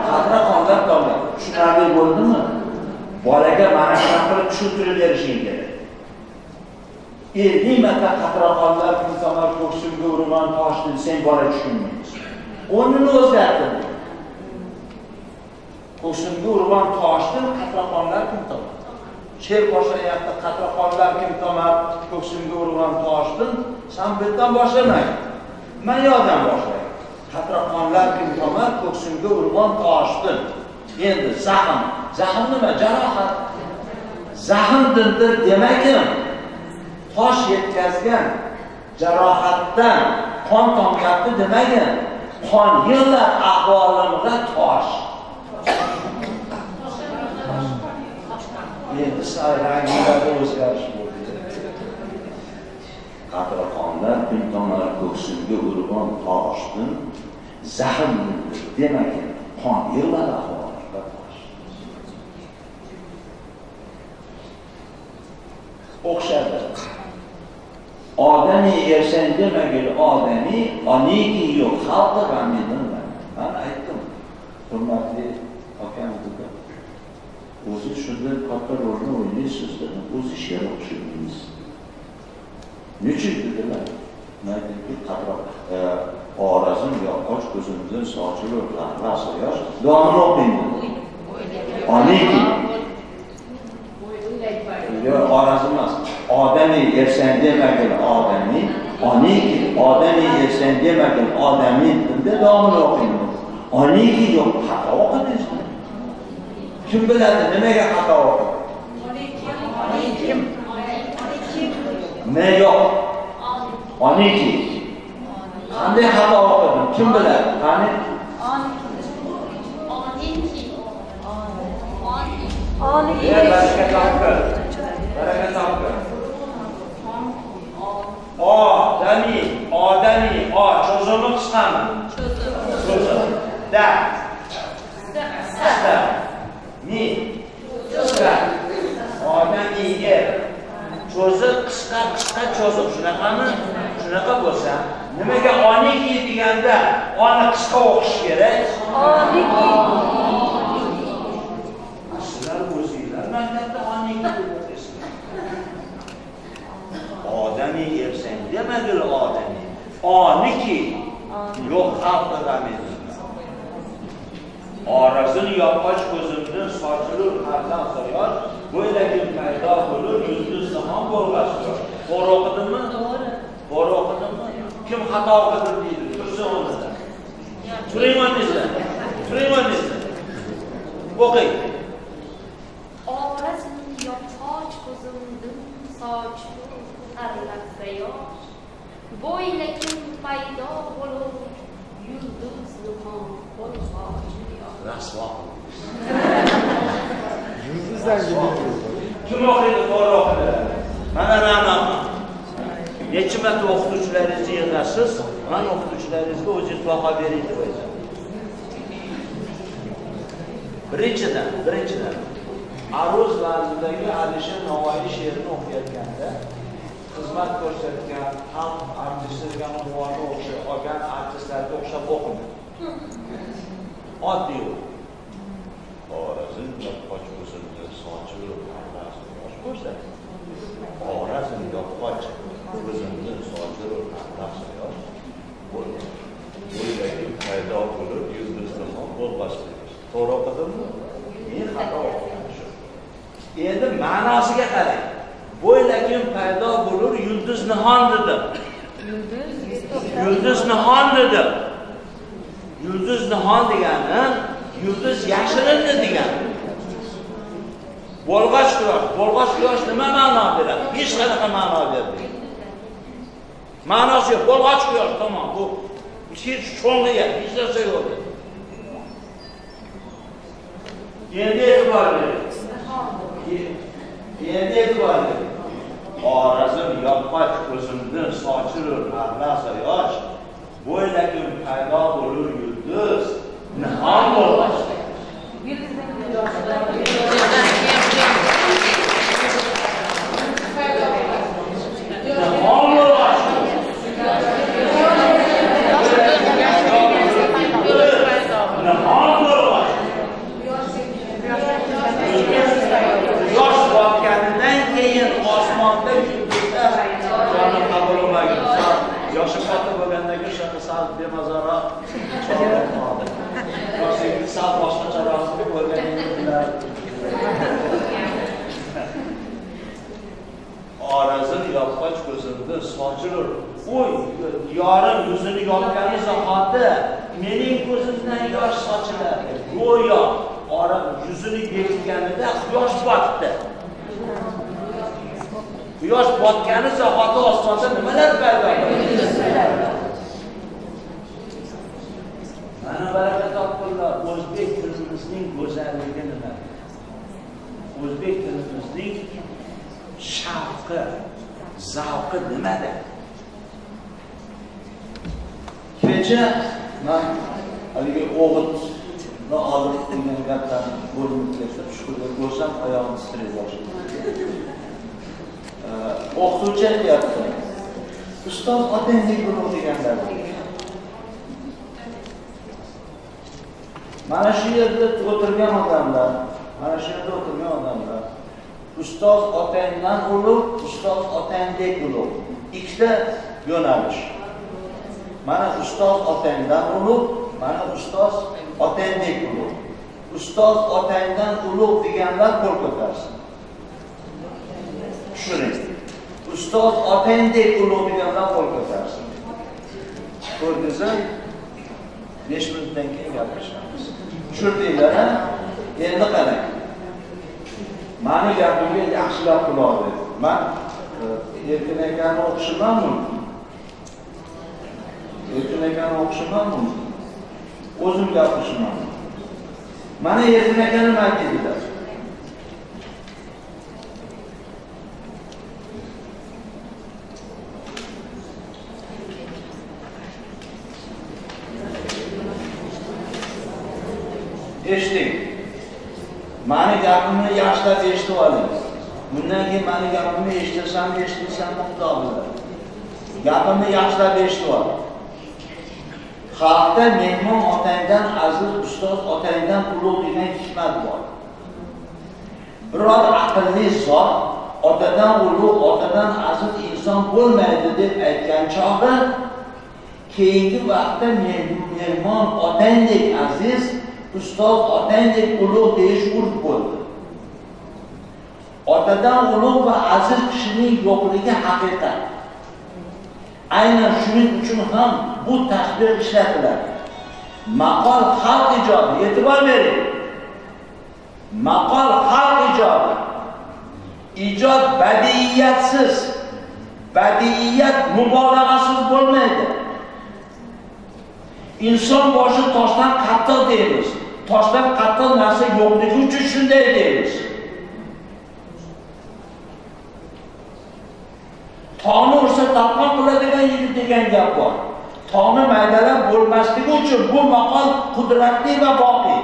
qatra qonlar tomyapti tushunarli bo'ldimi bolaga mana shunaqa qilib tushuntirib berishing kerak ellik marta qatra qonlar ko'ksimga urgan toshni sen bola tushunmaydi o'rnini o'zgartir ko'ksimga urgan toshni qatraqonlar kim tomar sher boshlayapti qatraqonlar kim tomar ko'ksimga urgan toshdim san bu yerdan boshlamang man yoqdan boshlayman qatraqonlar kim tomar ko'ksimga urgan toshdim endi zahm zahm nima? Jarohat. Zahm demak kim? Tosh yetkazgan jarohatdan qon tomyapti demagin. Qon yig'lar ahvolimda tosh. Endi ranglarda o'zgarish bo'ldi. Qahramonlar kun tomar ko'ksimga urg'on toshdim zahm demak qon yig'lar ahvolida o'xshadi. Odamiy ersang demagin odamiy oniki yo'q xalqi g'amidin man aytdim. Hurmatli akam buka o'zi shunda katta rolni o'ynaysiz dedim o'zi she'r o'qishingiz nechun dedilar man aytdimki qatroq orazim yog'och ko'zimizdan sochilib lahzasi yosh domini o'qing dedi oniki yo'q orazim emas. Odamiy ersang demagin odamiy. Oniki odamiy ersang demagin odamiy deb domini o'qing oniki yo'q xato o'qidingiz. Kim biladi nimaga xato o'qidi ne yo'q? Oniki. Qanday xato o'qidim kim biladi? Qani oliy baraka topgil baraka topgil o dami odami o cho'zimi qisqami cho'zim da da ni da odami er cho'zib qisqa qisqa cho'zib shunaqami shunaqa bo'lsa nimaga oniki deganda oni qisqa o'qish kerak oniki maktabda oniki deb o'qiysizlar odamiy ersang demagil odamiy oniki yo'q xalq ramaydi orasini yopqoch ko'zimdan sochilur hardan soyosh bo'ylagim paydo bo'lur yulduz zamon bo'lg'ach to'g'ri o'qidimmi to'g'ri. To'g'ri o'qidimmi kim xato o'qidim deydi. Tursin o'rnidan turing o'rningizdan turing o'rningizdan o'qing Orasin yopqoch ko'zimdin sochib arlaqsa yosh Bo'ylagim paydo bo'lur yulduz nihon bo'lg'och rasvo yulduzlarga kim o'qiydi to'g'ri o'qidi mana ra'noman necha marta o'qituvchilaringizni yig'asiz man o'qituvchilaringizga o'zingiz baho bering deb aytaman birinchidan birinchidan aruz vazidagi alisher navoiy she'rini o'qiyotganda xizmat ko'rsatgan xalq artisti degan unvonni o'xshab olgan artistlarga o'xshab o'qidi oddiy o'qing Orazın yapqoch ko'zimni sochib yosh ko'rsat. Orazın yapqoch ko'zimni sochib yosh bo'ldi. Bo'ylagim paydo bo'lib yulduzimon bo'lmasdi. To'g'ri o'qidimmi? Men xato o'qidim. Endi ma'nosiga qarang. Bo'ylagim paydo bo'lur yulduz nihon dedim. Yulduz nihon dedim. Yulduz nihon degani yulduz yashirinni degani bo'lg'och quyosh bo'lg'och quyosh nima ma'no beradi? Hech qanaqa ma'no bermaydi. Ma'nosi yo'q. Bo'lg'och quyosh tamom. Bu hech cho'ng'iga hech narsa yo'q. Endi e'tibor bering endi e'tibor bering orazim yopqoch ko'zimdan sochilur arlasa yosh bo'ylagim paydo bo'lur yulduz nihon bo'lg'och. Nihon bo'lg'och yosh botganidan keyin osmonda yulduzlar joni qabul bo'lmagan sal yoshi katta bo'lgandan keyin shunaqa sal bemazoroq chog'lanib qoldi yoshligida sal boshqacharoq ko'rganingizlar orazin yopqoch ko'zimda sochilur. U yorim yuzini yopgani zahoti mening ko'zimdan yosh sochiladi. Go'yo ora yuzini bekitganida quyosh botdi. Quyosh botgani zahoti osmonda nimalar paydo bo'ldi? Mana baraka topqinlar o'zbek tilimizning go'zalligi nima? O'zbek tilimizning shavqi zavqi nimada? Kecha man haligi o'g'itni olib degan gaplarni bo'linib ketib shukurga ko'rsam oyog'im titray boshladi o'qituvchi aytyapti. Ustoz otangdek bo'lur deganlar mana shu yerda o'tirgan odamlar mana shu yerda o'tirgan odamlar ustoz otangdan ulug' ustoz otangdek ulug' ikkita yo'nalish. Mana ustoz otangdan ulug' mana ustoz otangdek ulug' ustoz otangdan ulug' deganlar qo'l ko'tarsin. Tushuning ustoz otangdek ulug' deganlar qo'l ko'tarsin. Ko'rdingizmi? Besh minutdan keyin gaplashamiz. Tushundinglar a endi qarang mani gapimga yaxshilab quloq bering man e, erkin akani o'qishimanmi? Erkin akani o'qishimanmi? O'zim gapirishiman mana erkin aka nima aytdilar eshiting mani gapimni yaxshilab eshitib oling. Bundan keyin mani gapimni eshitasanmi eshitmaysanmi xudo biladi gapimni yaxshilab eshitib ol. Xalqda mehmon otangdan aziz ustoz otangdan ulug' degan hikmat bor. Biror aqlli zot otadan ulug' otadan aziz inson bo'lmaydi deb aytgan chog'i keyingi vaqtda mehmon otangdek aziz ustoz otangdek ulug' deyish urf bo'ldi. Otadan ulug' va aziz kishining yo'qligi haqiqat. Aynan shuning uchun ham bu tasbih ishlatiladi. Maqol xalq ijodi e'tibor bering. Maqol xalq ijodi ijod badiiyatsiz. Badiiyat mubolag'asiz bo'lmaydi. Inson boshi toshdan qattiq deymiz. Toshdan qattiq narsa yo'qligi uchun shunday deymiz. Tog'ni ursa talqon qiladigan yigit degan gap bor. Tog'ni maydalab bo'lmasligi uchun bu maqol qudratli va boqiy.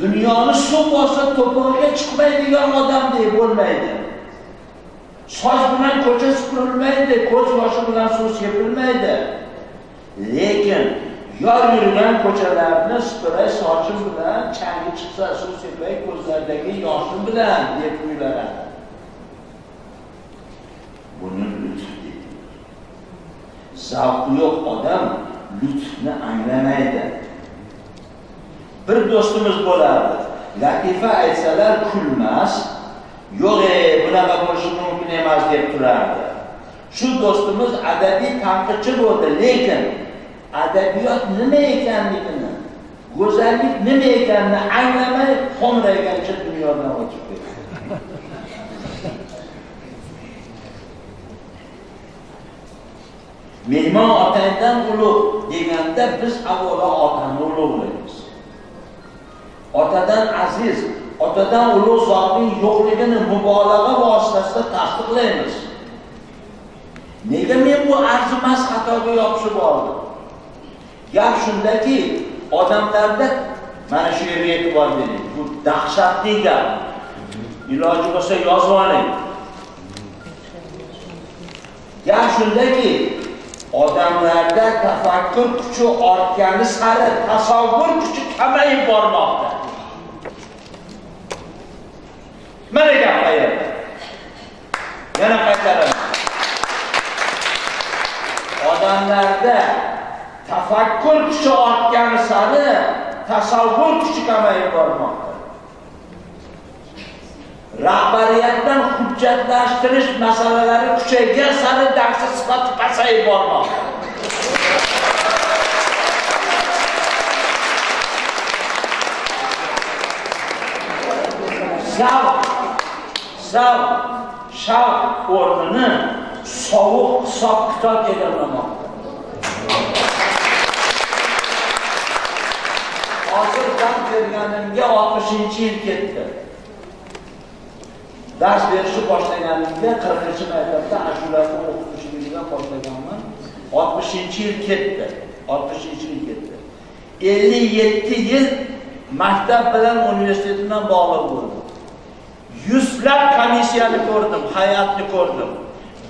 Dunyoni suv bossa to'pig'iga chiqmaydigan odamdek bo'lmaydi. Soch bilan ko'cha supurilmaydi ko'z yoshi bilan suv sepilmaydi. Lekin yor yurgan ko'chalarni supuray sochim bilan changi chiqsa suv sepay ko'zlardagi yoshim bilan deb kuylanadi buni lutf deydi. Zavqi yo'q odam lutfni anglamaydi. Bir do'stimiz bo'lardi. Latifa aytsalar kulmas yo'q e bunaqa bo'lishi mumkin emas deb turardi. Shu do'stimiz adabiy tanqidchi bo'ldi lekin adabiyot nima ekanligini go'zallik nima ekanini anglamay xo'mraygancha dunyodan o'tib ketdi. Mehmon otangdan ulug' deganda biz avvalo otani ulug'laymiz otadan aziz otadan ulug' zotning yo'qligini mubolag'a vositasida tasdiqlaymiz. Nega men bu arzimas xatoga yopishib oldim? Gap shundaki odamlarda mana shu yerga e'tibor bering bu dahshatli gap. Iloji bo'lsa yozib oling. Gap shundaki odamlarda tafakkur kuchi ortgani sari tasavvur kuchi kamayib bormoqda. Mana gap qayerda? Yana qaytaraman odamlarda tafakkur kuchi ortgani sari tasavvur kuchi kamayib bormoqda. Rahbariyatdan hujjatlashtirish masalalari kuchaygan sari darsi sifati pasayib bormoqda. Zavq zavq shavq o'rnini sovuq hisob kitob egallamoqda hozir dam berganimga oltmishinchi yil ketdi. Dars berishni boshlaganimga qirqinchi maktabda ashulalarni o'qituvchiligidan boshlaganman. Oltmishinchi yil ketdi. Oltmishinchi yil ketdi. ellik yetti yil maktab bilan universitet bilan bog'liq bo'ldim yuzlab komissiyani ko'rdim hay'atni ko'rdim.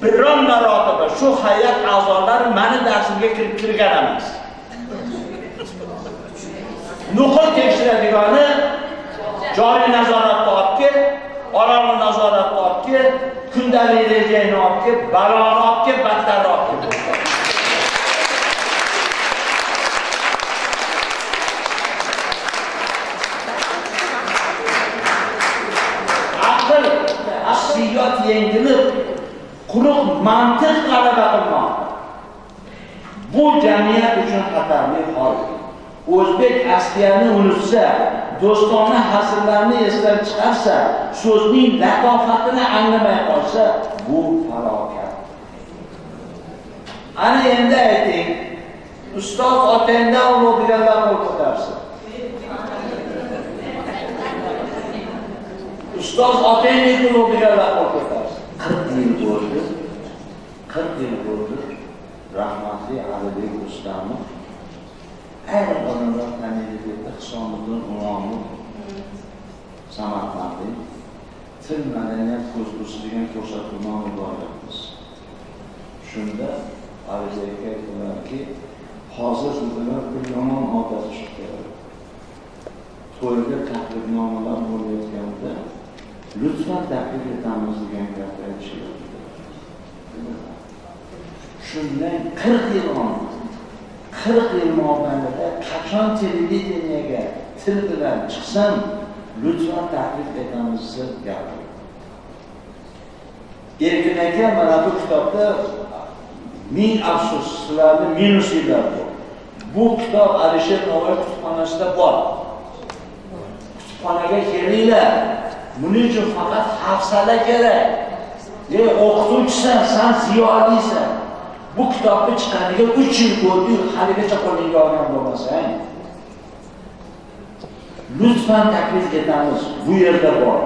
Biron marotaba shu hay'at a'zolari mani darsimga kirib kirgan emas. Nuqul tekshiradigani joriy nazoratni olib kel orolni nazoratni olib kel kundalik rejangni olib kel baloni olib kel battarni olib kel. Aql hissiyot yengilib quruq mantiq g'alaba qilmoqda bu jamiyat uchun xatarli hol o'zbek askiyani unutsa do'stona hasillarni esdan chiqarsa so'zning latofatini anglamay qolsa bu falokat. Ana endi ayting ustoz otangdan ulug' deganlar qo'l ko'tarsin ustoz otangdek ulug' deganlar qo'l ko'tarsin qirq yil bo'ldi qirq yil bo'ldi rahmatli alibek ustamov ayrim odamlar taniydi debdi hisomiddin imomov samarqandlik til madaniyat ko'zgusi degan ko'rsatuvnoma yuboryapmiz shunda arizaga aytdilarki hozir sizlar bir yomon odat chiqdi to'yga taklifnomalar bo'layotganda lutfan taklif etamiz degan gapni aytishyapti shundan qirq yil oldin qirq yil mobaynida qachon televideniyaga til bilan chiqsam lutfan taklif etamiz deb gapirdi. Erkin aka mana bu kitobda ming afsus sizlarni minusinglar bor bu kitob alisher navoiy kutubxonasida bor. Kutubxonaga kelinglar. Buning uchun faqat hafsala kerak. Ey o'qituvchisan san ziyoliysan bu kitobni chiqqaniga uch yil bo'ldi haligacha qo'lingga olgan bo'lmasang lutfan taklif etamiz bu yerda bor.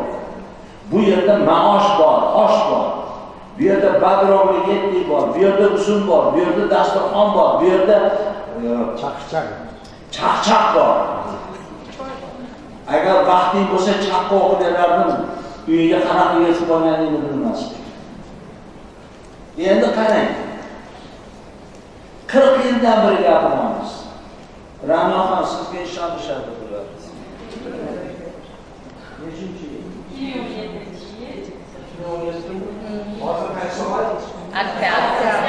Bu yerda maosh bor osh bor. Bu yerda badrovli yetti bor bu yerda uzum bor bu yerda dasturxon bor bu yerda chaqchaq. chaqchaq bor. Agar vaqting bo'lsa chaqqa o'qib berardim. Uyiga qanaqa yetib olganingni bilmasdik. Endi qarang qirq yildan beri gapiramiz ra'noxon sizga ishonishadi bular. Nechinchi yil? Hozir qaysi oy? Ha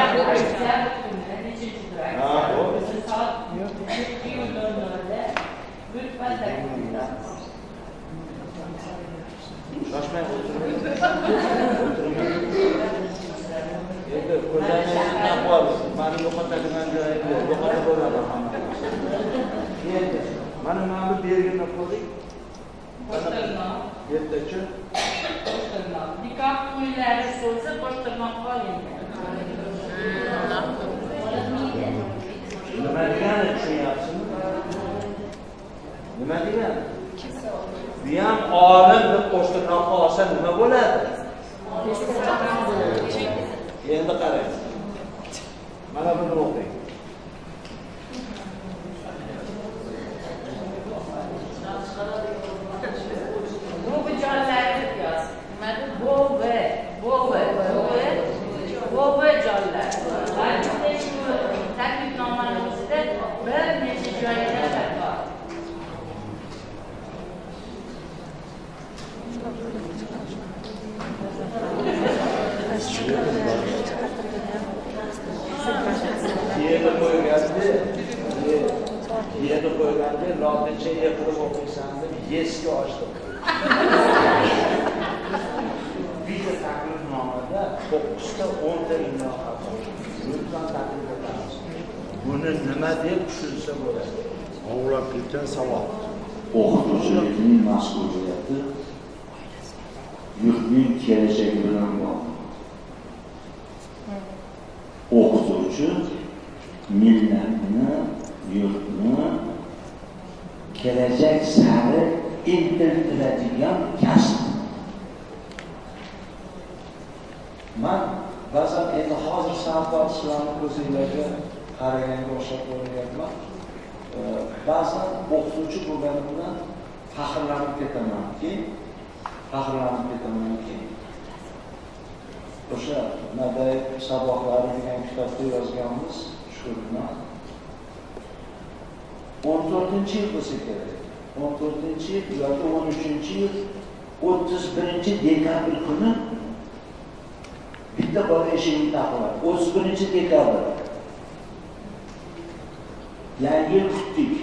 yangi yil kutdik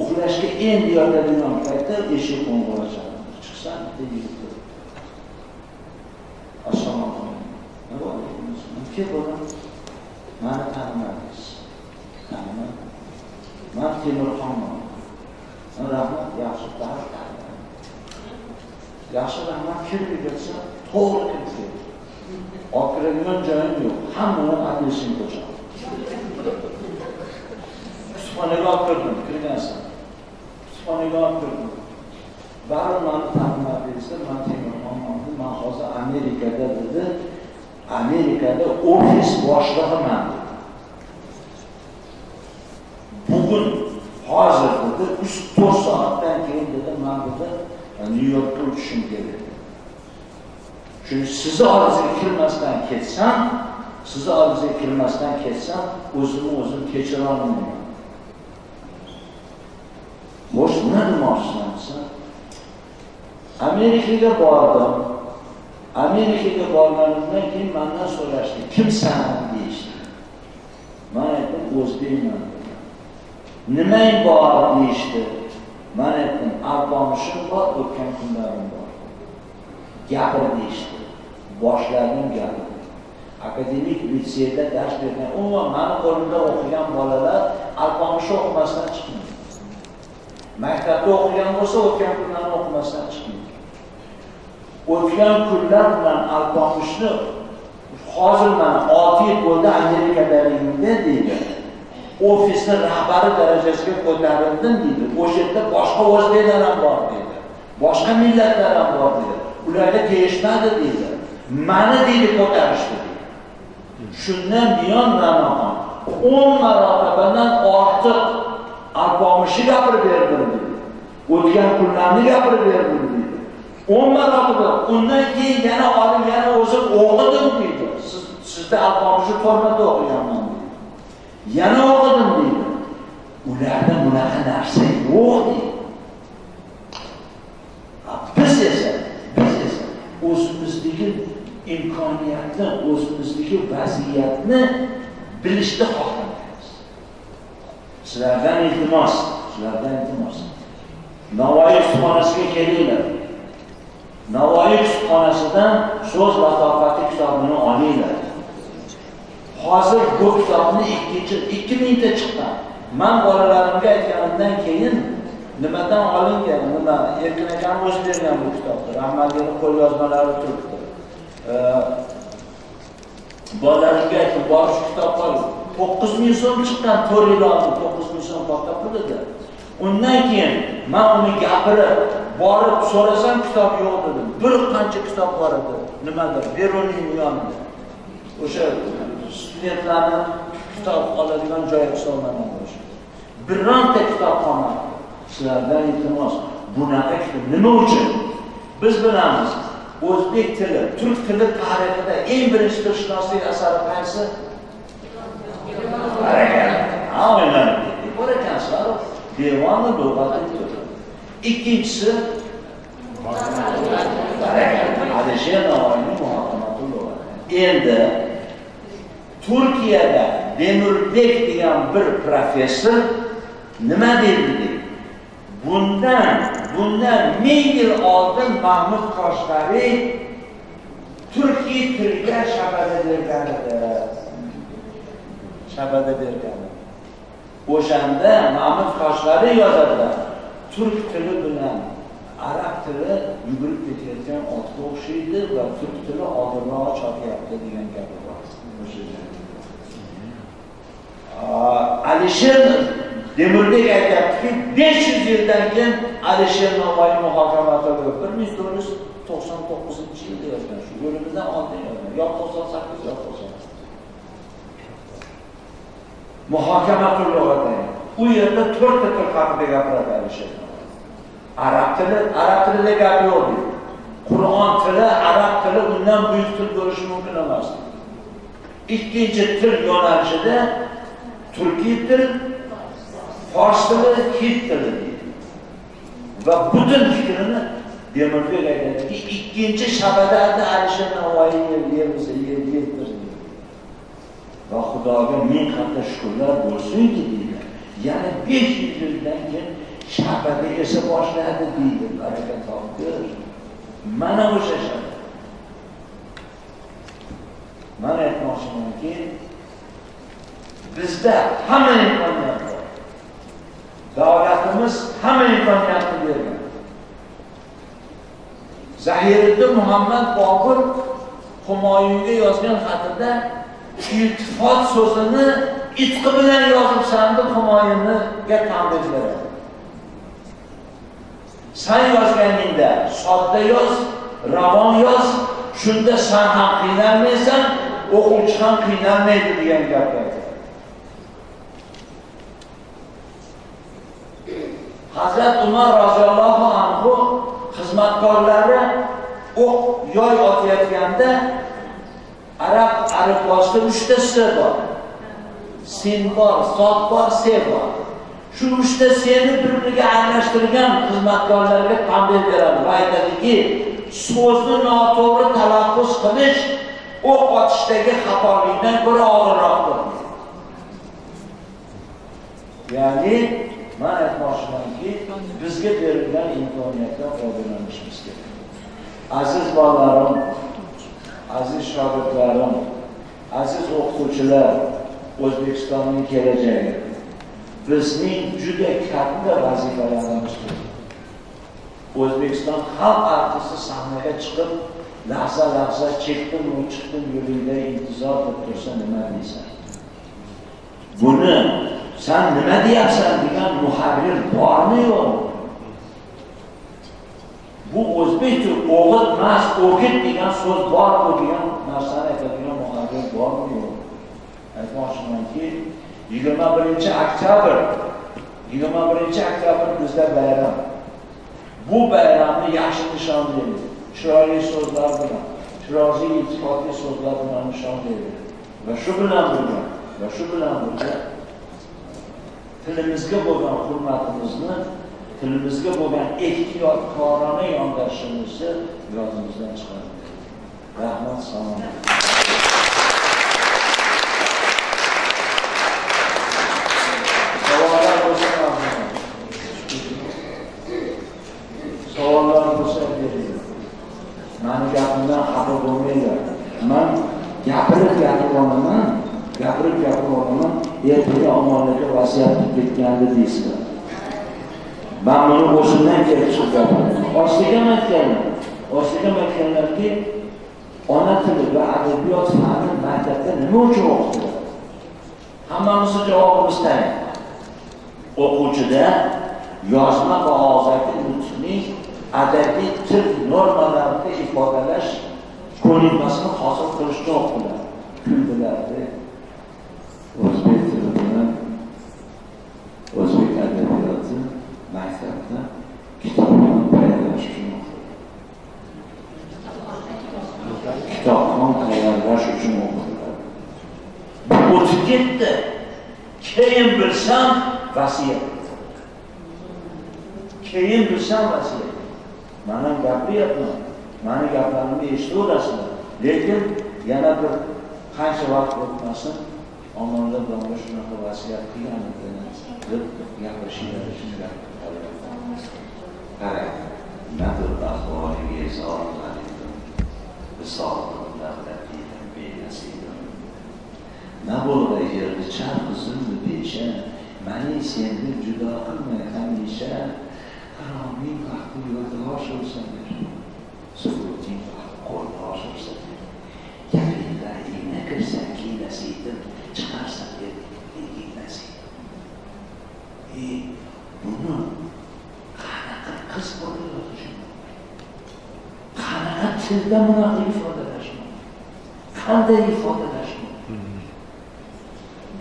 uxlashga endi yotadigan paytda eshik qo'ng'iroq chalindi chiqsam deb yigit turibdi assalomu alaykum nima bolam mani tanimadingiz tanimadim man temurxonman rahmat yaxshi yaxshi rahmat kirib ketsa to'g'ri kirib ketdi olib kiradigan joyim yo'q hammadan apelsin ko'chaman kutubxonaga olib kirdim kirgansan kutubxonaga olib kirdim baribir mani tanimadingizda man temirxonman man hozir amerikada dedi amerikada ofis boshlig'iman dedi bugun hozir dedi dedi uch to'rt soatdan keyin dedi man dedi nyu yorkka uchishim kerak chunki sizni oldingizga kirmasdan ketsam sizni oldingizga kirmasdan ketsam o'zimni o'zim kechirolmayman xo'sh nima demoqchiman desa amerikaga bordim amerikaga borganimdan keyin mandan so'rashdi kimsan deyishdi man aytdim o'zbekman nimang bor deyishdi man aytdim alpomishim bor o'tgan kunlarim bor gapir deyishdi boshladim gapirdim akademik litseyda dars bergan umuman mani qo'limda o'qigan bolalar alpomishni o'qimasdan chiqmaydi. Maktabda o'qigan bo'lsa o'tgan kunlarni o'qimasdan chiqmaydi. O'tgan kunlar bilan alpomishni hozir mana olti bo'ldi amerikadaligimda deydi. Ofisni rahbari darajasiga ko'tarildim deydi. O'sha yerda boshqa o'zbeklar ham bor deydi. Boshqa millatlar ham bor deydi. Ularga tegishmadi deydi. Mani deydi ko'tarishdi shunda shundan buyon o'n marotabadan ortiq alpomishni gapirib berdim deydi o'tgan kunlarni gapirib berdim deydi o'n marotaba undan keyin yana olib yana o'zim o'qidim deydi siz sizda alpomishni formada o'qiganman deydi yana o'qidim deydi ularda bunaqa narsa yo'q deydi biz esa biz esa o'zimizniki imkoniyatni o'zimizdagi vaziyatni bilishni xohlamaymiz. Sizlardan iltimos sizlardan iltimos. Navoiy kutubxonasiga kelinglar. Navoiy kutubxonasidan so'z latofati kitobini olinglar. Hozir bu kitobni ikkinchi ikki mingta chiqqan man bolalarimga aytganimdan keyin nimadan olingan nima erkin akam o'zi bergan bu kitobni rahmatlining qo'lyozmalari turibdi. Э, bolalarga aytib borish shu kitobni to'qqiz ming so'm chiqqan to'rt yil oldin to'qqiz ming so'm katta pul edi undan keyin man uni gapirib borib so'rasam kitob yo'q dedim bir qancha kitob bor edi. Nimadir beruniyni yonida o'sha studentlarni kitob oladigan joy hisoblanadi o'sha. Bironta kitobxona sizlardan iltimos bunaqa nima uchun? Biz bilamiz. O'zbek tili turk tili tarixida eng birinchi tilshunoslik asari qaysi? Aynan bor ekansizlar devoni lug'ati ikkinchisi alisher navoiyni endi turkiyada demirbek degan bir professor nima dedi? deydi bundan bundan ming yil oldin mahmud qoshlari turkiy tilga shabada bergan edi shabada bergan o'shanda mahmud qoshlari yozadilar turk tili bilan arab tili yugurib ketayotgan otga o'xshaydi va turk tili oldinroq chopyapti degan gapi bor. Alisher demirbek aytyaptiki besh yildan keyin alisher navoiy muhokamati bir ming to'rt yuz to'qson to'qqizinchi yilda yozgan. Shu o'limidan oldin yozgan. Yo to'qson sakkiz yo to'qson Muhokama lug'ati u yerda to'rtta til haqida gapiradi alisher arab tili arab tilida gap yo'q deydi. Qur'on tili arab tili undan buyuk til bo'lishi mumkin emas. Ikkinchi til yo'nalishida turkiy til fors tili hind tili deydi. Va butun fikrini demirbek aytadiki ikkinchi shabadani alisher navoiy yerimizga yetkazdi va xudoga ming qator shukurlar bo'lsinki deydi. Yana besh yuz yildan keyin shabada esa boshladi deydi baraka topdi mana o'sha shabada. Mana aytmoqchimanki bizda hamma imkoniyat davlatimiz hamma imkoniyatni bergan. Zahiriddin muhammad bobur humoyunga yozgan xatida iltifot so'zini itqi bilan yozibsan deb humoyuniga tanbeh beradi. San yozganingda sodda yoz ravon yoz shunda san ham qiynalmaysan o'quvchi ham qiynalmaydi degan gaplar aytadi hazrat umar roziyallohu anhu xizmatkorlari o'q yoy otayotganda arab alifbosida uchta s bor. Sen bor sot bor se bor. Shu uchta seni bir biriga aralashtirgan xizmatkorlarga tanbeh beradi va aytadiki so'zni noto'g'ri talaffuz qilish o'q otishdagi xatolikdan ko'ra og'irroqdir. Ya'ni man aytmoqchimanki bizga berilgan imkoniyatdan foydalanishimiz kerak. Aziz bolalarim aziz shogirdlarim aziz o'qituvchilar o'zbekistonning kelajagi bizning juda katta vazifalarimiz bor o'zbekiston xalq artisti sahnaga chiqib lahza lahza chekdimu chiqdim yo'lingda intizor deb tursa nima deysan? Buni san nima deyapsan degan muharrir bormi yo'qmi bu o'zbekcha o'g'it emas o'git degan so'z bormi degan narsani aytadigan muharrir bormi yo'q? Aytmoqchimanki yigirma birinchi oktyabr yigirma birinchi oktyabr bizda bayram. Bu bayramni yaxshi nishonlaylik chiroyli so'zlar bilan chiroyli iltifotli so'zlar bilan nishonlaylik va shu bilan birga va shu bilan birga tilimizga bo'lgan hurmatimizni tilimizga bo'lgan ehtiyotkorona yondashishimizni yodimizdan chiqardik. rahmat salom savollar bo'lsa savollar bo'lsa bering mani gapimdan xafa bo'lmanglar man gapirib gapirib olaman gapirib gapirib olaman ertaga omonlarga vasiyat qilib ketgandi man buni o'zimdan kelib chiqqan ostiga ham ostiga aytganlarki ona tili va adabiyot fani maktabda nima uchun o'qitiladi hammamizni javobimiz tayin o'quvchida yozma va og'zaki nutqning adabiy til normalarini ifodalash ko'nikmasini hosil qilish uchun o'qitiladi kuldilarni o'zbek tili bilan o'zbek adabiyoti maktabda kitobxon tayyorlash uchun o'qitiladi kitobxon tayyorlash uchun o'qitiladi bu o'tib ketdi keyin bilsam vasiyat. Keyin bilsam vasiyat. Man ham gapiryapman. Mani gaplarimni eshitaverasizlar. Lekin yana bir qancha vaqt o'tmasin omonlar domla shunaqa vasiyat qilgan deb gapirishinglar uchun qarang nadir ahvoliga na bo'ldi yerni charx uzildi pesha mani seni judo qilmay hamisha haromning vaqti yo'ldosh bo'lsa sukuting vaqti qo'ldosh bo'lsa yaqinda igna kirsa kiylasiydim chiqarsa ignasiydim e buni qanaqa qiz bola yozish qanaqa tilda bunaqa ifodalash qanday ifodalash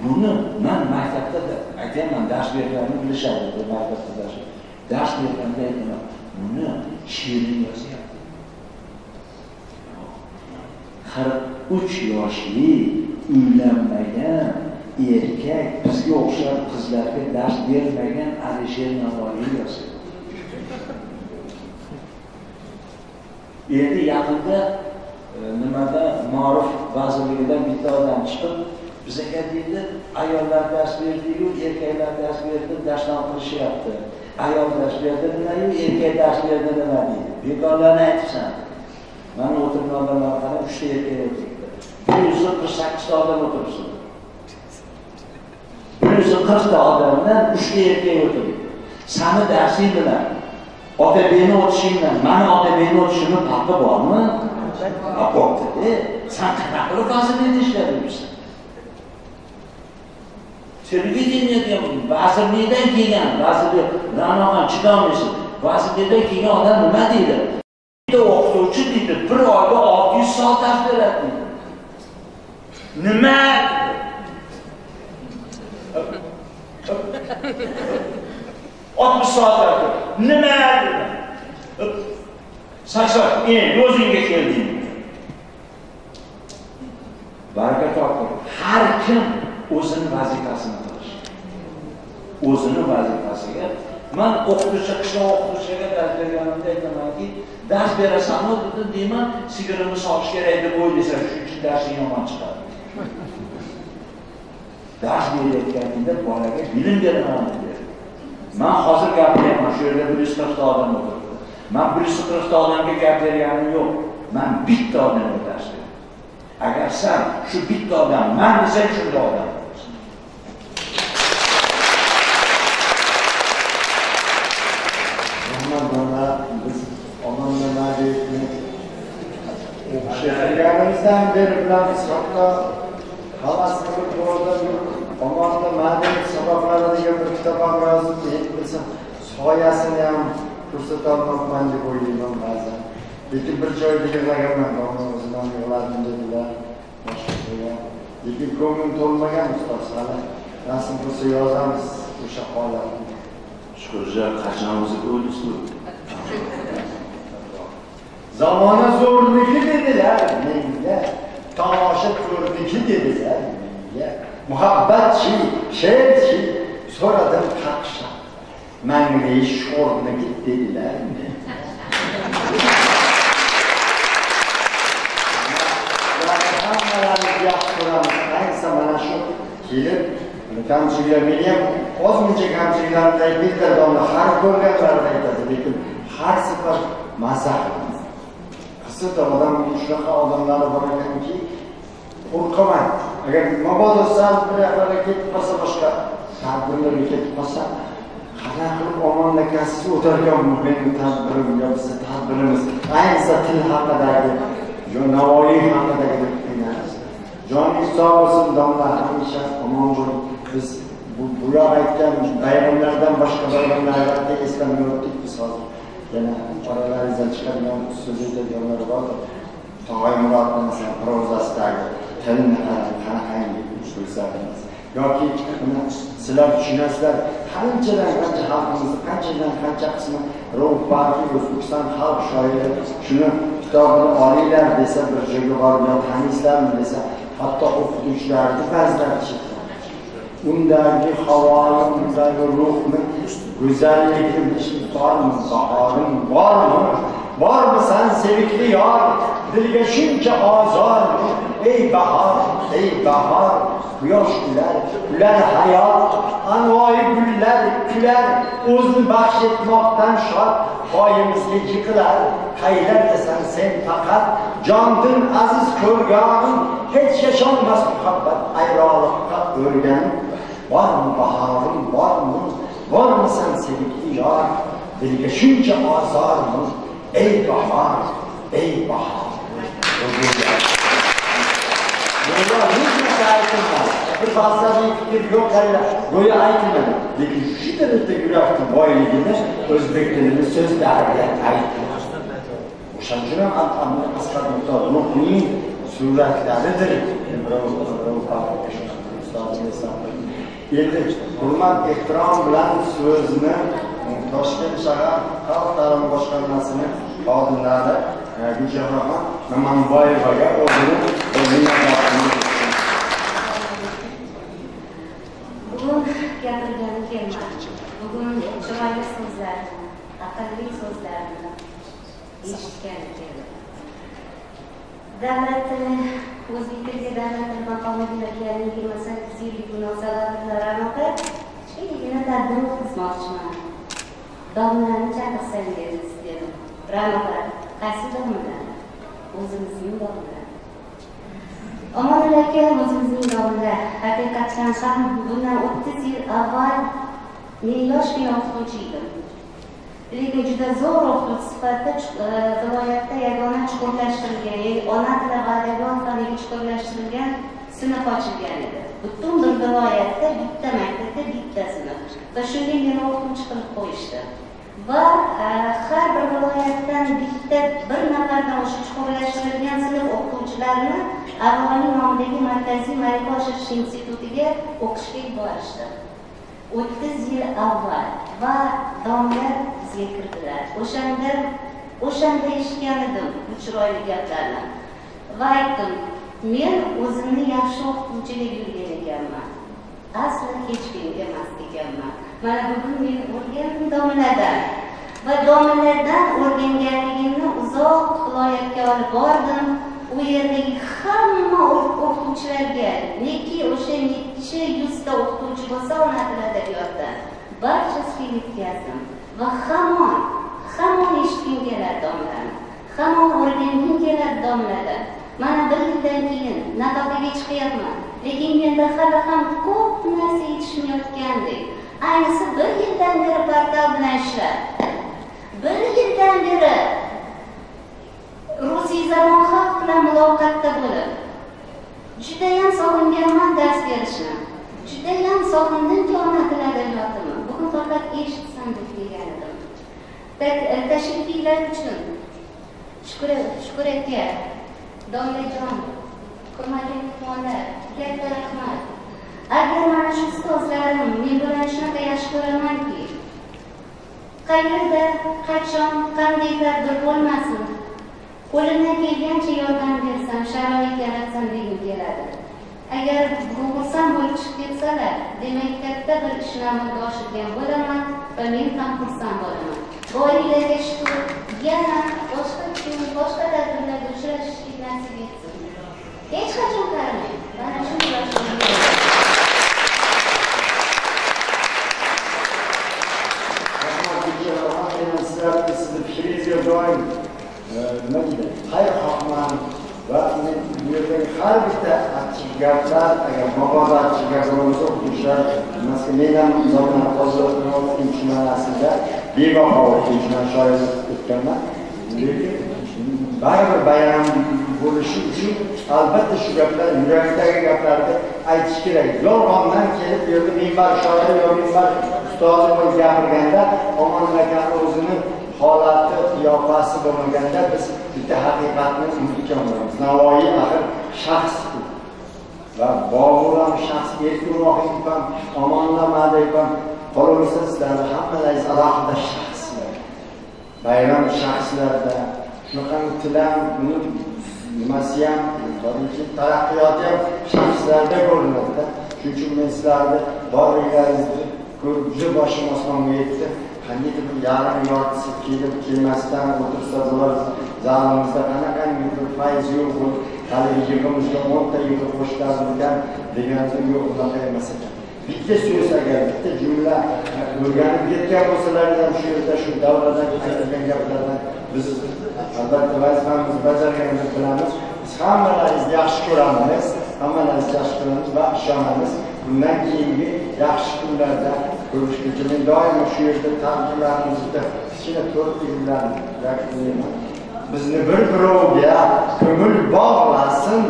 buni man maktabda aytyapman dars berganimni bilishadi bu maktabda dars dars berganda aytaman buni she'rni yozyapti qirq uch yoshli uylanmagan erkak bizga o'xshab qizlarga dars bermagan alisher navoiy yozyapti endi yaqinda e, nimada ma'ruf vazirligidan bitta odam chiqib bizaga deydi ayollar dars berdiyu erkaklar dars berdi darsdan qilishyapti. Ayol dars berdi nimayu erkak dars berdi nima deydi bekorlarni aytibsan. Mana o'tirgan odamlarga qarab uchta erkak o'tiribdi. Bir yuz qirq sakkizta odam o'tiribdi bir yuz qirqta odamdan uchta erkak o'tiribdi. Sani darsing bilan otabekni o'tishing bilan mani otabekni o'tishimni farqi bormi? Bo'ptida e, sen qanaqa qilib vazirlikda ishlab televideniye televideniyada ham vazirlikdan kelgan vazirlik ranoqan chidolmaysiz vazirlikdan kelgan odam nima deydi? Bitta o'qituvchi deydi bir oyda olti yuz soat dars beradi deydi. Nima? Oltmish soat turib nima? Dedim sakson endi o'zingga kelding baraka topdim har kim o'zini vazifasini qilish. O'zini vazifasiga. Man o'qituvchi qishloq o'qituvchiga dars berganimda aytamanki dars berasanmi dedi deyman sigirimni sotish kerak deb o'ylaysan shuning uchun darsing yomon chiqadi dars berayotganingda bolaga bilim beraman man hozir gapiryapman shu yerda bir yuz qirqta odam o'tiribdi. Man bir yuz qirqta odamga gap berganim yo'q. Man bitta odamga dars berdim agar san shu bitta odam man desang shunday odam Muhammad biz onamla Nabiye'ni o'qishganimizdan beri bilamiz hatto havasini bir to'g'rida bir omonda madaniy saboqlari degan bir kitob ham yozib endi bilsam soyasini ham ko'rsatolmabman deb o'ylayman ba'zan. Lekin bir joyda yig'laganman o'zidan yig'ladim dedilar. Boshqa joyda lekin ko'nglim to'lmagan ustoz hali rasm bo'lsa yozamiz o'sha holatni. Shukurja qachon o'zi ko'rdiz-ku Zamona zo'rniki dedilar menga, tomosha ko'rniki dedilar menga. Muhabbatchi, she'rchi, so'radim qaqshab. Mangli sho'rniki dedilar menga. Yaxshi ko'ramiz. Ayniqsa mana shu kelib kamchiliklar meni ham ozmuncha kamchiliklarimni aytmaydilar domla har ko'rganlarida aytadi lekin har safar mazax qisqa odam shunaqa odamlar bor ekanki qo'rqaman agar mabodo sal bir yoqlarga ketib qolsa boshqa tadbirlarga ketib qolsa qanaqa qilib omonlakasiz o'tarkan meni tadbirim yo bizni tadbirimiz. Ayniqsa til haqidagi yo navoiy haqidagi deb qiynalamiz joningiz sog' bo'lsin domla hamisha omon bo'ling biz bu buyoq aytgan bayramlardan boshqa bayramlarni eslamay o'tdik biz. hozir yana oralaringizdan chiqadigan so'z aytadiganlar bor tog'ay murodni masalan prozasidagi tilni qarang qanaqangi so'zlarimiz yoki uni sizlar tushunasizlar qanchadan qancha xalqimizni qanchadan qancha qismi ro'pari o'zbekiston xalq shoiri shuni kitobini olinglar desa bir joyga borib taniysizlarmi desa hatto o'qituvchilarni ba'zilari undagi havoni undagi ruhni go'zallikni bilishing bahorim bormi bormisan sevikli yor? Dilga shuncha ozor. Ey bahor ey bahor quyosh kular kular hayot anvoyi gullar kular o'zini baxsh etmoqdan shod poyimizga yiqilar qaylardasan sen faqat jondin aziz ko'rganim hech yasholmas muhabbat ayroliqqa o'rganib bormi bahorim bormi bormisan sevikli yor dilga shuncha ozormi ey bahor ey bahor go'yo hech narsa aytilmadi bir falsafiy fikr yo'q qaranglar go'yo aytilmadi lekin shu darajada yurakni boyligini o'zbek tilini so'zlariga aytdi o'shaning uchun ham asqar ruhning suratlaridir endi hurmat ehtirom bilan so'zni toshkent shahar xalq ta'limi boshqarmasini xodimlari e, gulchehraxon mamanboyevaga o'zini bugun gapirgani kelmadi. Bugun chiroyli so'zlarni aqlli so'zlarni eshitgani keldim davlatni e, o'zbek tiliga davlat maqomiga kelgan yigirma sakkiz yillik munosabatlar aniqi kichkinagina tadbir o'tkazmoqchiman domlani chaqirsangiz dedim ranoqlar qaysi domlalar o'zimizning domlalar omon aka o'zimizning domlalar haqiqatdan ham bundan o'ttiz yil avval men yoshgina o'qituvchi edim lekin juda zo'r o'qituvchi sifatida viloyatda yagona chuqurlashtirilgan ona tili va adabiyot faniga chuqurlashtirilgan sinf ochilgan edi butun bir viloyatda bitta maktabda bitta sinf va shunga meni o'qituvchi qilib qo'yishdi va har bir viloyatdan bitta bir nafardan o'sha chuqurlashtirilgan sinf o'qituvchilarini avvalgi nomidagi markaziy malaka oshirish institutiga o'qishga yuborishdi o'ttiz yil avval va domlar bizga kirdilar. O'shanda o'shanda eshitgan edim bu chiroyli gaplarni. Va aytdim men o'zimni yaxshi o'qituvchi deb yurgan ekanman. Asli hech kim emas ekanman. Mana bugun men o'rgandim domladan va domladan o'rganganligimni uzoq viloyatga olib bordim. U yerdagi hamma o'qituvchilarga neki o'sha necha yuzta o'qituvchi bo'lsa ona tili adabiyotdan barchasiga yetkazdim va hamon hamon eshitgim keladi domlani hamon o'rgangim keladi domladan mana bir yildan keyin nafaqaga chiqyapman lekin menda hali ham ko'p narsa yetishmayotgandek ayniqsa bir yildan beri portal bilan ishlab bir yildan beri rusiy zamon xalq bilan muloqotda bo'lib judayam sog'inganman dars berishni judayam sog'indimki ona tili adabiyotimni bugun faqat eshitsam deb kelgan edim e, tashrifinglar uchun shukur shukur aka domlajon hurmatli mehmonlar katta rahmat. Agar mana shu ustozlarim men bilan shunaqa yaxshi ko'ramanki qayerda qachon qanday tadbir bo'lmasin qo'limdan kelgancha yordam bersam sharoit yaratsam degim keladi. Agar xursand bo'lib chiqib ketsalar demak katta bir ishni amalga oshirgan bo'laman va men ham xursand bo'laman. Boringlarga shukur yana boshqa kun boshqa tadbirlarda uchrashishga nasib etsin hech qachon qaramang mana shu sizlar sizni fikringizga doim nima deydi xayr xohman va men bu yerdagi har bitta achchiq gaplar agar mabodo achchiq gap bo'lmasa o'quvchilar masalan men ham zamon hozir ikkinchi manasida bebaho o'qituvchiman shoir o'tganman lekin baribir bayram bo'lishi uchun albatta shu gaplar yurakdagi gaplarni aytish kerak yolg'ondan kelib bu yerda minbar shoir yo minbar ustozi bo'lib gapirganda omon akani o'zini holati qiyofasi bo'lmaganda biz bitta haqiqatni unutgan bo'lamiz navoiy axir shaxs va bobur ham shaxs erkinroq ham omonlamadek ham qolaversa sizlarni hammalaringiz alohida shaxslar bayram shaxslarda shunaqangi tilam uni nimasi ham taraqqiyoti ham shaxslarda ko'rinadida shuning uchun men sizlarni borliklaringizni ko'rib juda boshim osmonga yetdi. Qanday qilib yarim yortisi kelib kelmasdan o'tirsa bular zalimizda qanaqangi bir fayz yo'q bu hali yig'imizga o'nta yig'im qo'shilarmikan deganda yo'q unaqa emas ekan. Bitta so'z agar bitta jumla o'rganib ketgan bo'lsalar ham shu yerda shu davradan aytilgan gaplardan biz albatta vazifamizni bajarganimizni bilamiz. Biz hammalaringizni yaxshi ko'ramiz hammalaringizni yaxshi ko'ramiz va ishonamiz. Bundan keyingi yaxshi kunlarda ko'rishguncha men doimo shu yerda tadbirlarimizni kichkina to'rt yillarni yakunlayman bizni bir birovga ko'ngil bog'lasin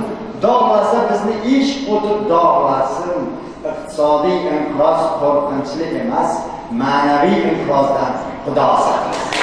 dog'lasa bizni ish o'tib dog'lasin iqtisodiy inqiroz qo'rqinchli emas ma'naviy inqirozdan xudo saqlasin.